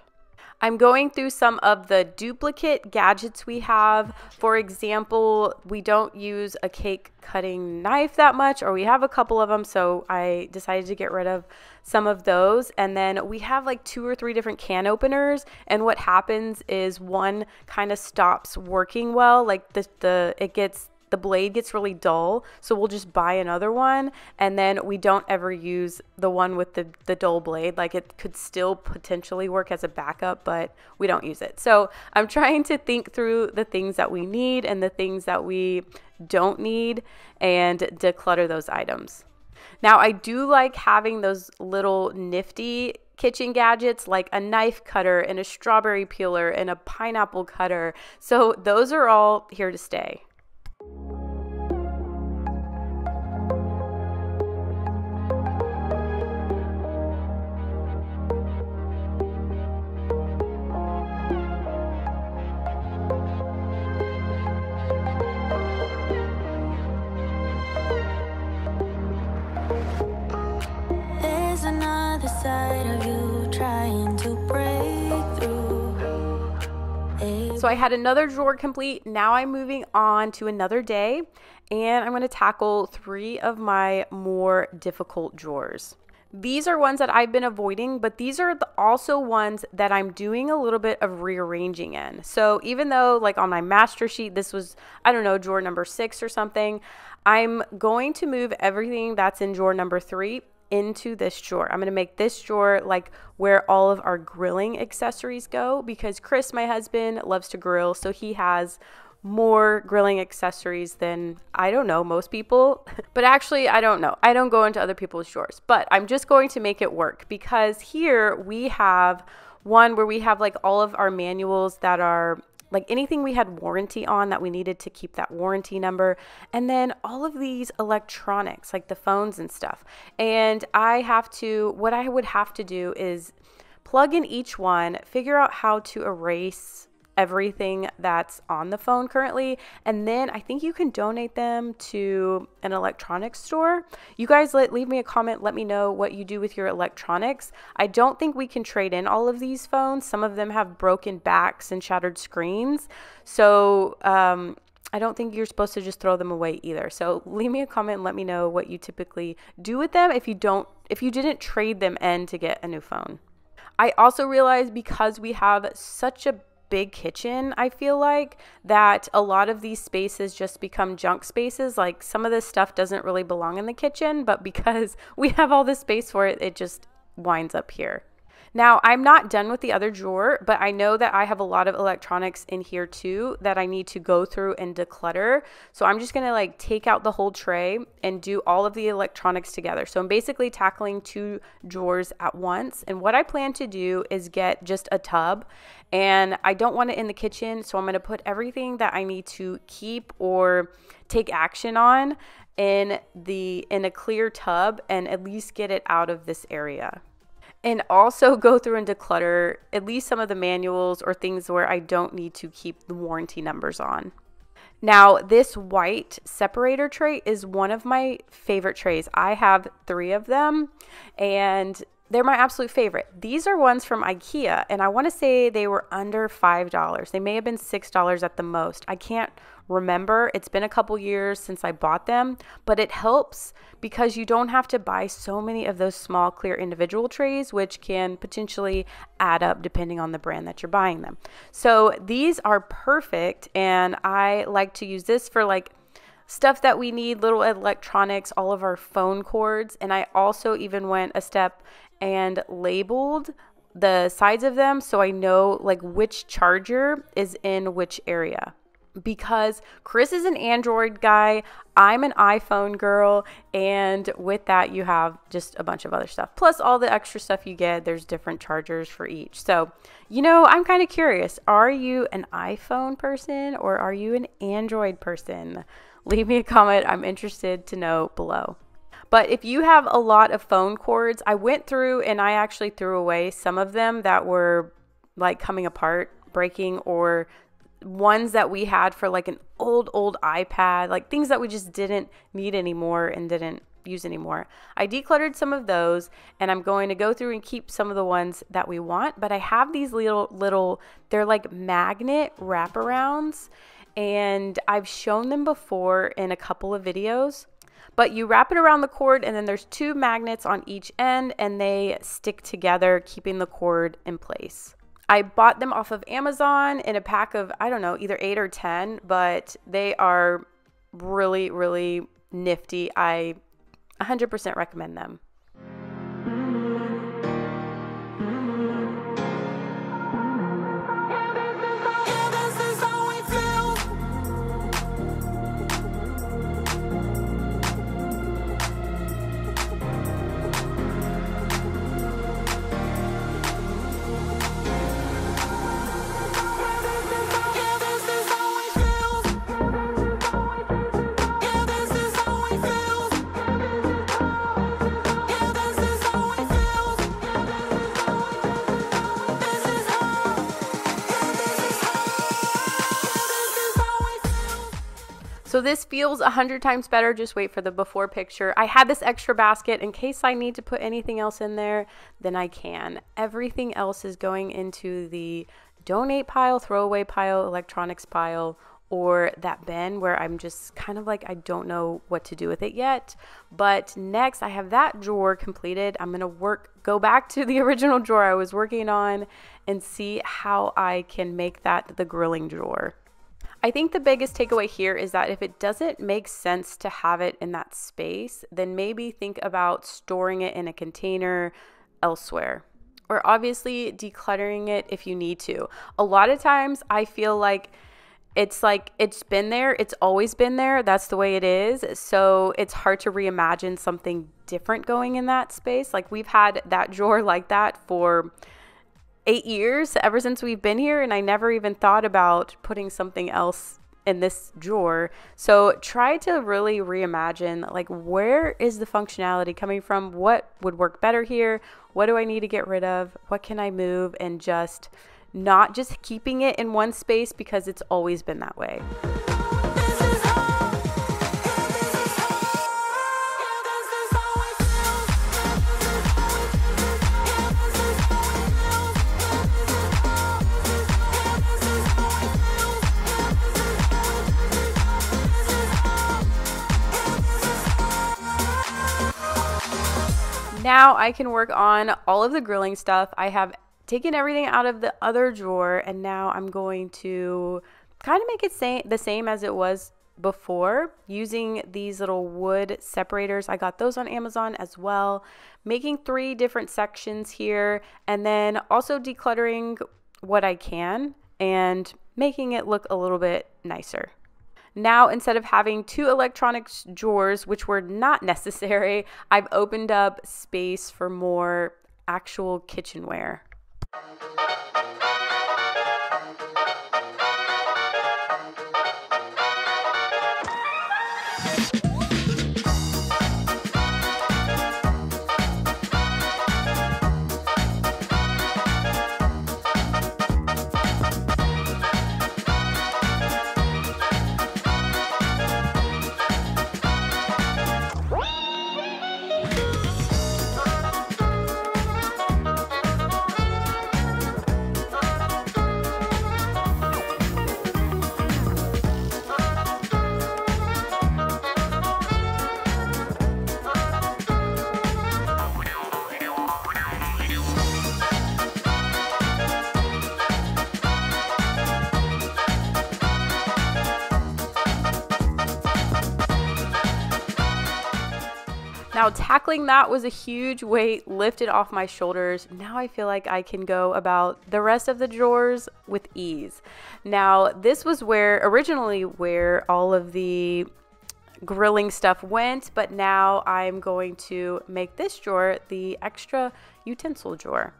S1: I'm going through some of the duplicate gadgets we have. For example, we don't use a cake cutting knife that much, or we have a couple of them, so I decided to get rid of some of those. And then we have like two or three different can openers, and what happens is one kind of stops working well, like the, the it gets the blade gets really dull so we'll just buy another one and then we don't ever use the one with the, the dull blade like it could still potentially work as a backup but we don't use it so i'm trying to think through the things that we need and the things that we don't need and declutter those items now i do like having those little nifty kitchen gadgets like a knife cutter and a strawberry peeler and a pineapple cutter. So those are all here to stay So I had another drawer complete. Now I'm moving on to another day and I'm going to tackle three of my more difficult drawers. These are ones that I've been avoiding, but these are also ones that I'm doing a little bit of rearranging in. So even though, like on my master sheet, this was, I don't know, drawer number six or something, I'm going to move everything that's in drawer number three into this drawer. I'm going to make this drawer like where all of our grilling accessories go because Chris, my husband, loves to grill. So he has more grilling accessories than I don't know most people. but actually, I don't know. I don't go into other people's drawers. But I'm just going to make it work because here we have one where we have like all of our manuals that are like anything we had warranty on that we needed to keep that warranty number. And then all of these electronics like the phones and stuff. And i have to what i would have to do is plug in each one figure out how to erase everything that's on the phone currently. And then I think you can donate them to an electronics store. You guys let, leave me a comment. Let me know what you do with your electronics. I don't think we can trade in all of these phones. Some of them have broken backs and shattered screens. So, um, I don't think you're supposed to just throw them away either. So leave me a comment and let me know what you typically do with them if you don't if you didn't trade them in to get a new phone. I also realized because we have such a big kitchen, I feel like, that a lot of these spaces just become junk spaces. Like some of this stuff doesn't really belong in the kitchen, but because we have all this space for it, it just winds up here. Now, I'm not done with the other drawer, but I know that I have a lot of electronics in here too that I need to go through and declutter. So I'm just gonna like take out the whole tray and do all of the electronics together. So I'm basically tackling two drawers at once. And what I plan to do is get just a tub and I don't want it in the kitchen. So I'm gonna put everything that I need to keep or take action on in the in a clear tub and at least get it out of this area and also go through and declutter at least some of the manuals or things where I don't need to keep the warranty numbers on. Now, this white separator tray is one of my favorite trays. I have three of them and they're my absolute favorite. These are ones from IKEA, and I want to say they were under $5. They may have been $6 at the most. I can't remember. It's been a couple years since I bought them, but it helps because you don't have to buy so many of those small, clear individual trays, which can potentially add up depending on the brand that you're buying them. So these are perfect, and I like to use this for like stuff that we need, little electronics, all of our phone cords. And I also even went a step and labeled the sides of them so I know like which charger is in which area. Because Chris is an Android guy, I'm an iPhone girl, and with that, you have just a bunch of other stuff. Plus, all the extra stuff you get, there's different chargers for each. So, you know, I'm kind of curious are you an iPhone person or are you an Android person? Leave me a comment. I'm interested to know below. But if you have a lot of phone cords, I went through and I actually threw away some of them that were like coming apart, breaking, or ones that we had for like an old, old iPad, like things that we just didn't need anymore and didn't use anymore. I decluttered some of those and I'm going to go through and keep some of the ones that we want, but I have these little little they're like magnet wraparounds and I've shown them before in a couple of videos but you wrap it around the cord and then there's two magnets on each end and they stick together keeping the cord in place i bought them off of amazon in a pack of i don't know either eight or ten but they are really really nifty. I 100% recommend them So this feels a hundred times better. Just wait for the before picture. I had this extra basket in case I need to put anything else in there, then I can. Everything else is going into the donate pile, throwaway pile, electronics pile, or that bin where I'm just kind of like I don't know what to do with it yet. But next I have that drawer completed. I'm to work go back to the original drawer I was working on and see how I can make that the grilling drawer. I think the biggest takeaway here is that if it doesn't make sense to have it in that space, then maybe think about storing it in a container elsewhere. Or obviously decluttering it if you need to. A lot of times I feel like it's like it's been there, it's always been there. That's the way it is. So it's hard to reimagine something different going in that space. Like we've had that drawer like that for eight years ever since we've been here, and I never even thought about putting something else in this drawer. So try to really reimagine like where is the functionality coming from? What would work better here? What do I need to get rid of? What can I move and just not just keeping it in one space because it's always been that way. Now I can work on all of the grilling stuff. I have taken everything out of the other drawer and now I'm going to kind of make it sa- the same as it was before using these little wood separators. I got those on Amazon as well, making three different sections here and then also decluttering what I can and making it look a little bit nicer. Now, instead of having two electronics drawers, which were not necessary, I've opened up space for more actual kitchenware. Tackling that was a huge weight lifted off my shoulders. Now I feel like I can go about the rest of the drawers with ease. Now, this was where originally where all of the grilling stuff went, but now I'm going to make this drawer the extra utensil drawer.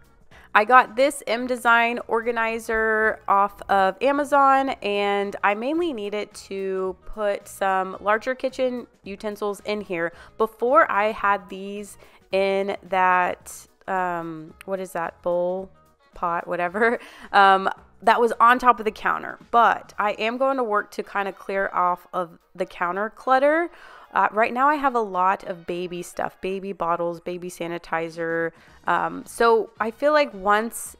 S1: I got this mDesign organizer off of Amazon and I mainly need it to put some larger kitchen utensils in here. Before I had these in that, um, what is that, bowl, pot, whatever, um, that was on top of the counter. But I am going to work to kind of clear off of the counter clutter. Uh, right now, I have a lot of baby stuff, baby bottles, baby sanitizer. Um, so I feel like once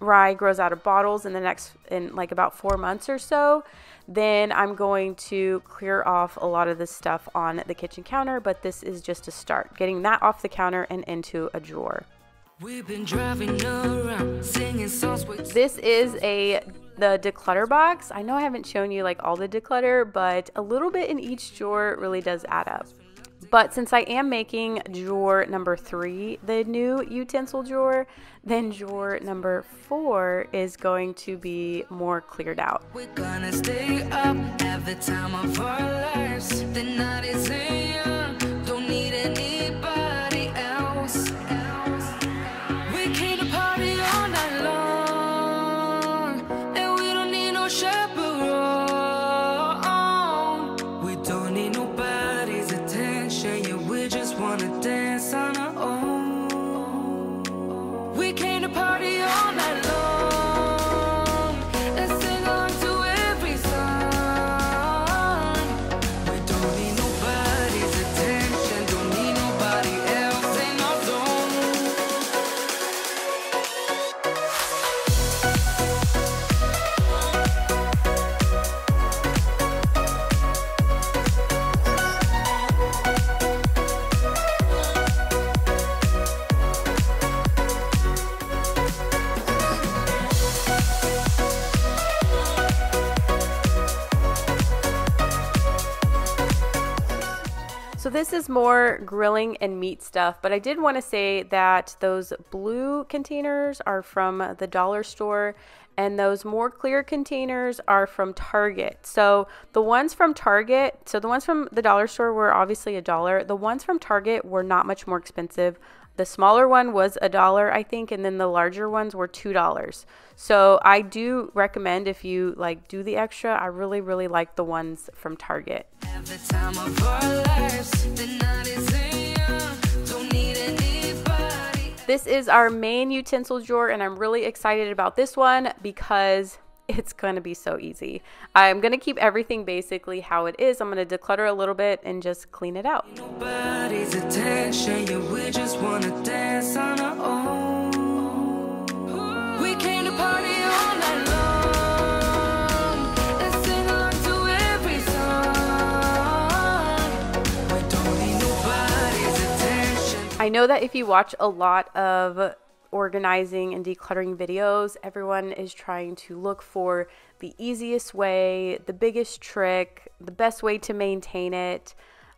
S1: Rye grows out of bottles in the next, in like about four months or so, then I'm going to clear off a lot of this stuff on the kitchen counter. But this is just a start, getting that off the counter and into a drawer.
S2: We've been driving around, singing songs with
S1: This is a the declutter box. I know I haven't shown you like all the declutter, but a little bit in each drawer really does add up. But since I am making drawer number three the new utensil drawer, then drawer number four is going to be more cleared out.
S2: We're gonna stay up, have the time of our lives. The night is young, don't need anybody
S1: So this is more grilling and meat stuff, but I did want to say that those blue containers are from the dollar store and those more clear containers are from Target. So the ones from Target, so the ones from the dollar store were obviously a dollar. The ones from Target were not much more expensive. The smaller one was a dollar, I think, and then the larger ones were two dollars. So I do recommend if you like do the extra. I really, really like the ones from Target.
S2: Every time of our lives, the night is young. Don't need anybody.
S1: This is our main utensil drawer, and I'm really excited about this one because it's going to be so easy. I'm going to keep everything basically how it is. I'm going to declutter a little bit and just clean it out. I know that if you watch a lot of organizing and decluttering videos, everyone is trying to look for the easiest way, the biggest trick, the best way to maintain it,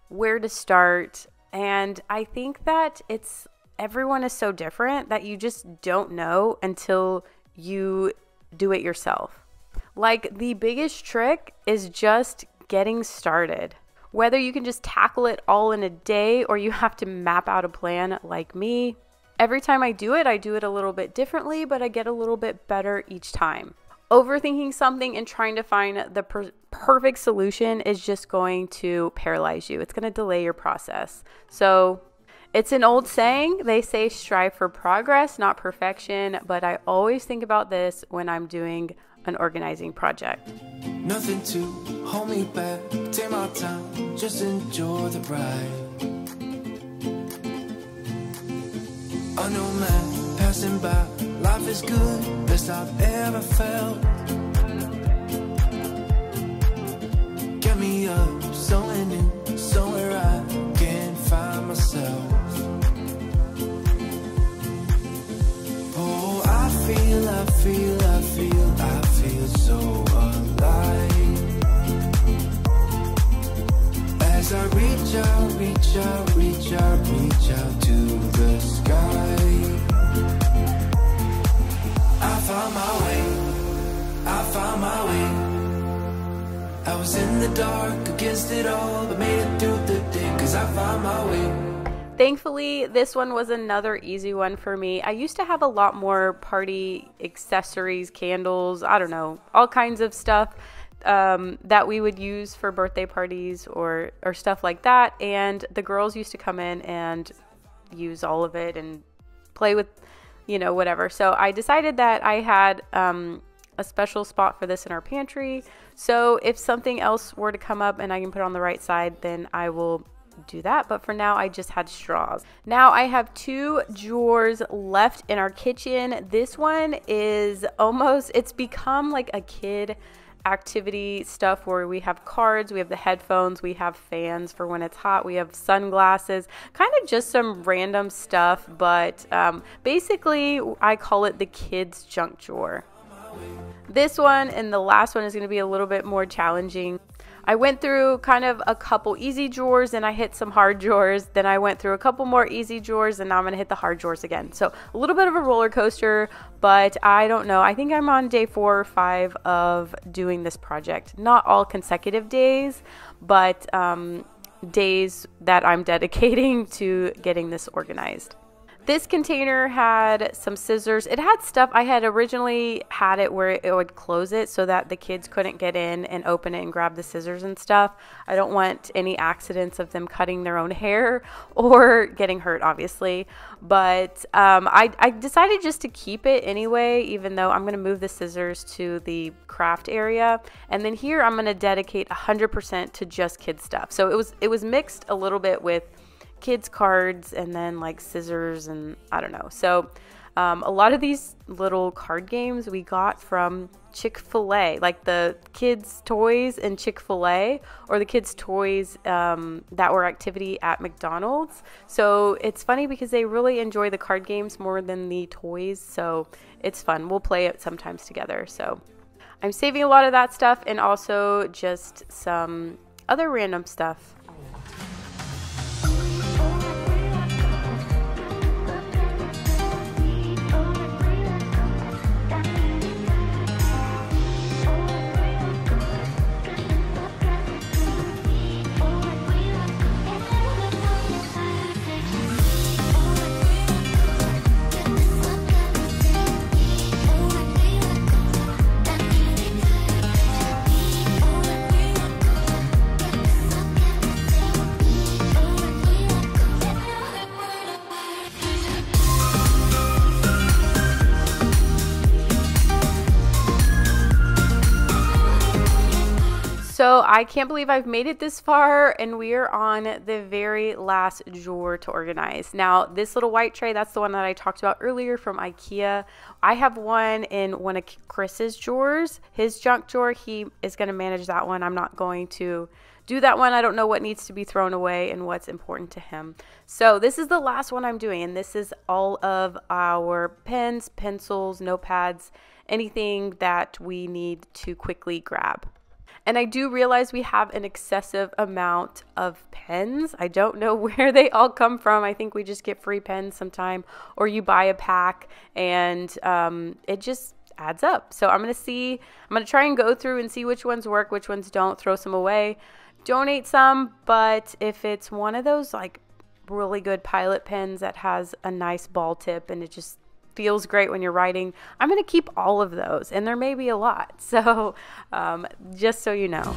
S1: where to start. And I think that it's everyone is so different that you just don't know until you do it yourself. Like the biggest trick is just getting started. Whether you can just tackle it all in a day or you have to map out a plan like me, every time I do it, I do it a little bit differently, but I get a little bit better each time. Overthinking something and trying to find the per- perfect solution is just going to paralyze you. It's going to delay your process. So, it's an old saying. They say strive for progress, not perfection, but I always think about this when I'm doing an organizing project.
S6: Nothing to hold me back. Take my time, just enjoy the ride. A new man passing by. Life is good, best I've ever felt. Get me up, somewhere new, somewhere I feel, I feel, I feel, I feel so alive. As I reach out, reach out, reach out, reach out to the sky. I found my way, I found my way. I was in the dark against it all, but made it through the day, cause I found my way.
S1: Thankfully, this one was another easy one for me. I used to have a lot more party accessories, candles, I don't know, all kinds of stuff um, that we would use for birthday parties or, or stuff like that. And the girls used to come in and use all of it and play with, you know, whatever. So I decided that I had um, a special spot for this in our pantry. So if something else were to come up and I can put it on the right side, then I will do that. But for now, I just had straws. Now I have two drawers left in our kitchen. This one is almost, it's become like a kid activity stuff where we have cards, we have the headphones, we have fans for when it's hot, we have sunglasses, kind of just some random stuff. But um, basically, I call it the kids' junk drawer. This one and the last one is going to be a little bit more challenging. I went through kind of a couple easy drawers and I hit some hard drawers. Then I went through a couple more easy drawers and now I'm going to hit the hard drawers again. So a little bit of a roller coaster, but I don't know. I think I'm on day four or five of doing this project. Not all consecutive days, but um, days that I'm dedicating to getting this organized. This container had some scissors. It had stuff. I had originally had it where it would close it so that the kids couldn't get in and open it and grab the scissors and stuff. I don't want any accidents of them cutting their own hair or getting hurt, obviously. But um, I, I decided just to keep it anyway, even though I'm going to move the scissors to the craft area. And then here I'm going to dedicate 100% to just kid stuff. So it was it was mixed a little bit with kids cards and then like scissors and I don't know. So um, a lot of these little card games we got from Chick fil A, like the kids' toys in Chick fil A or the kids' toys um, that were activity at McDonald's. So it's funny because they really enjoy the card games more than the toys. So it's fun. We'll play it sometimes together. So I'm saving a lot of that stuff and also just some other random stuff. So I can't believe I've made it this far and we are on the very last drawer to organize. Now this little white tray, that's the one that I talked about earlier from Ikea. I have one in one of Chris's drawers, his junk drawer. He is going to manage that one. I'm not going to do that one. I don't know what needs to be thrown away and what's important to him. So this is the last one I'm doing and this is all of our pens, pencils, notepads, anything that we need to quickly grab. And I do realize we have an excessive amount of pens. I don't know where they all come from. I think we just get free pens sometime, or you buy a pack, and um, it just adds up. So I'm going to see, I'm going to try and go through and see which ones work, which ones don't, throw some away, donate some. But if it's one of those like really good pilot pens that has a nice ball tip and it just feels great when you're writing. I'm going to keep all of those, and there may be a lot. So, um, just so you know.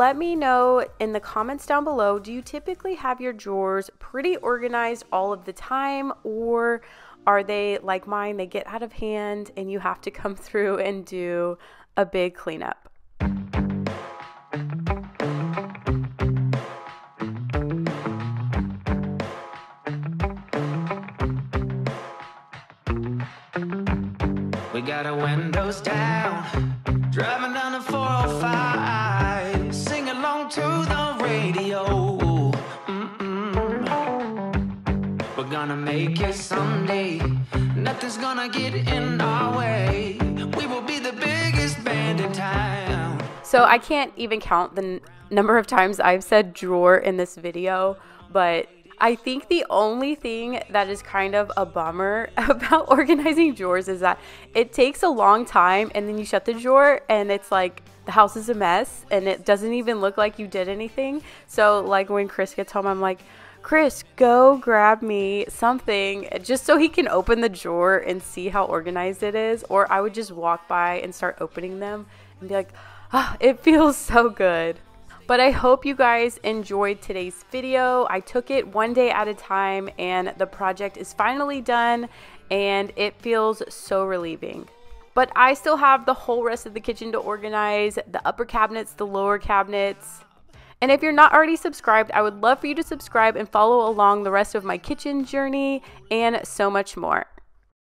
S1: Let me know in the comments down below do you typically have your drawers pretty organized all of the time, or are they like mine? They get out of hand and you have to come through and do a big cleanup.
S6: We got our windows down, driving make it someday. Nothing's gonna get in our way. We will be the biggest band in town.
S1: So I can't even count the n- number of times I've said drawer in this video, but I think the only thing that is kind of a bummer about organizing drawers is that it takes a long time and then you shut the drawer and it's like the house is a mess and it doesn't even look like you did anything. So like when Chris gets home, I'm like, Chris, go grab me something just so he can open the drawer and see how organized it is. Or I would just walk by and start opening them and be like, ah, it feels so good. But I hope you guys enjoyed today's video. I took it one day at a time and the project is finally done and it feels so relieving. But I still have the whole rest of the kitchen to organize, the upper cabinets, the lower cabinets. And if you're not already subscribed, I would love for you to subscribe and follow along the rest of my kitchen journey and so much more.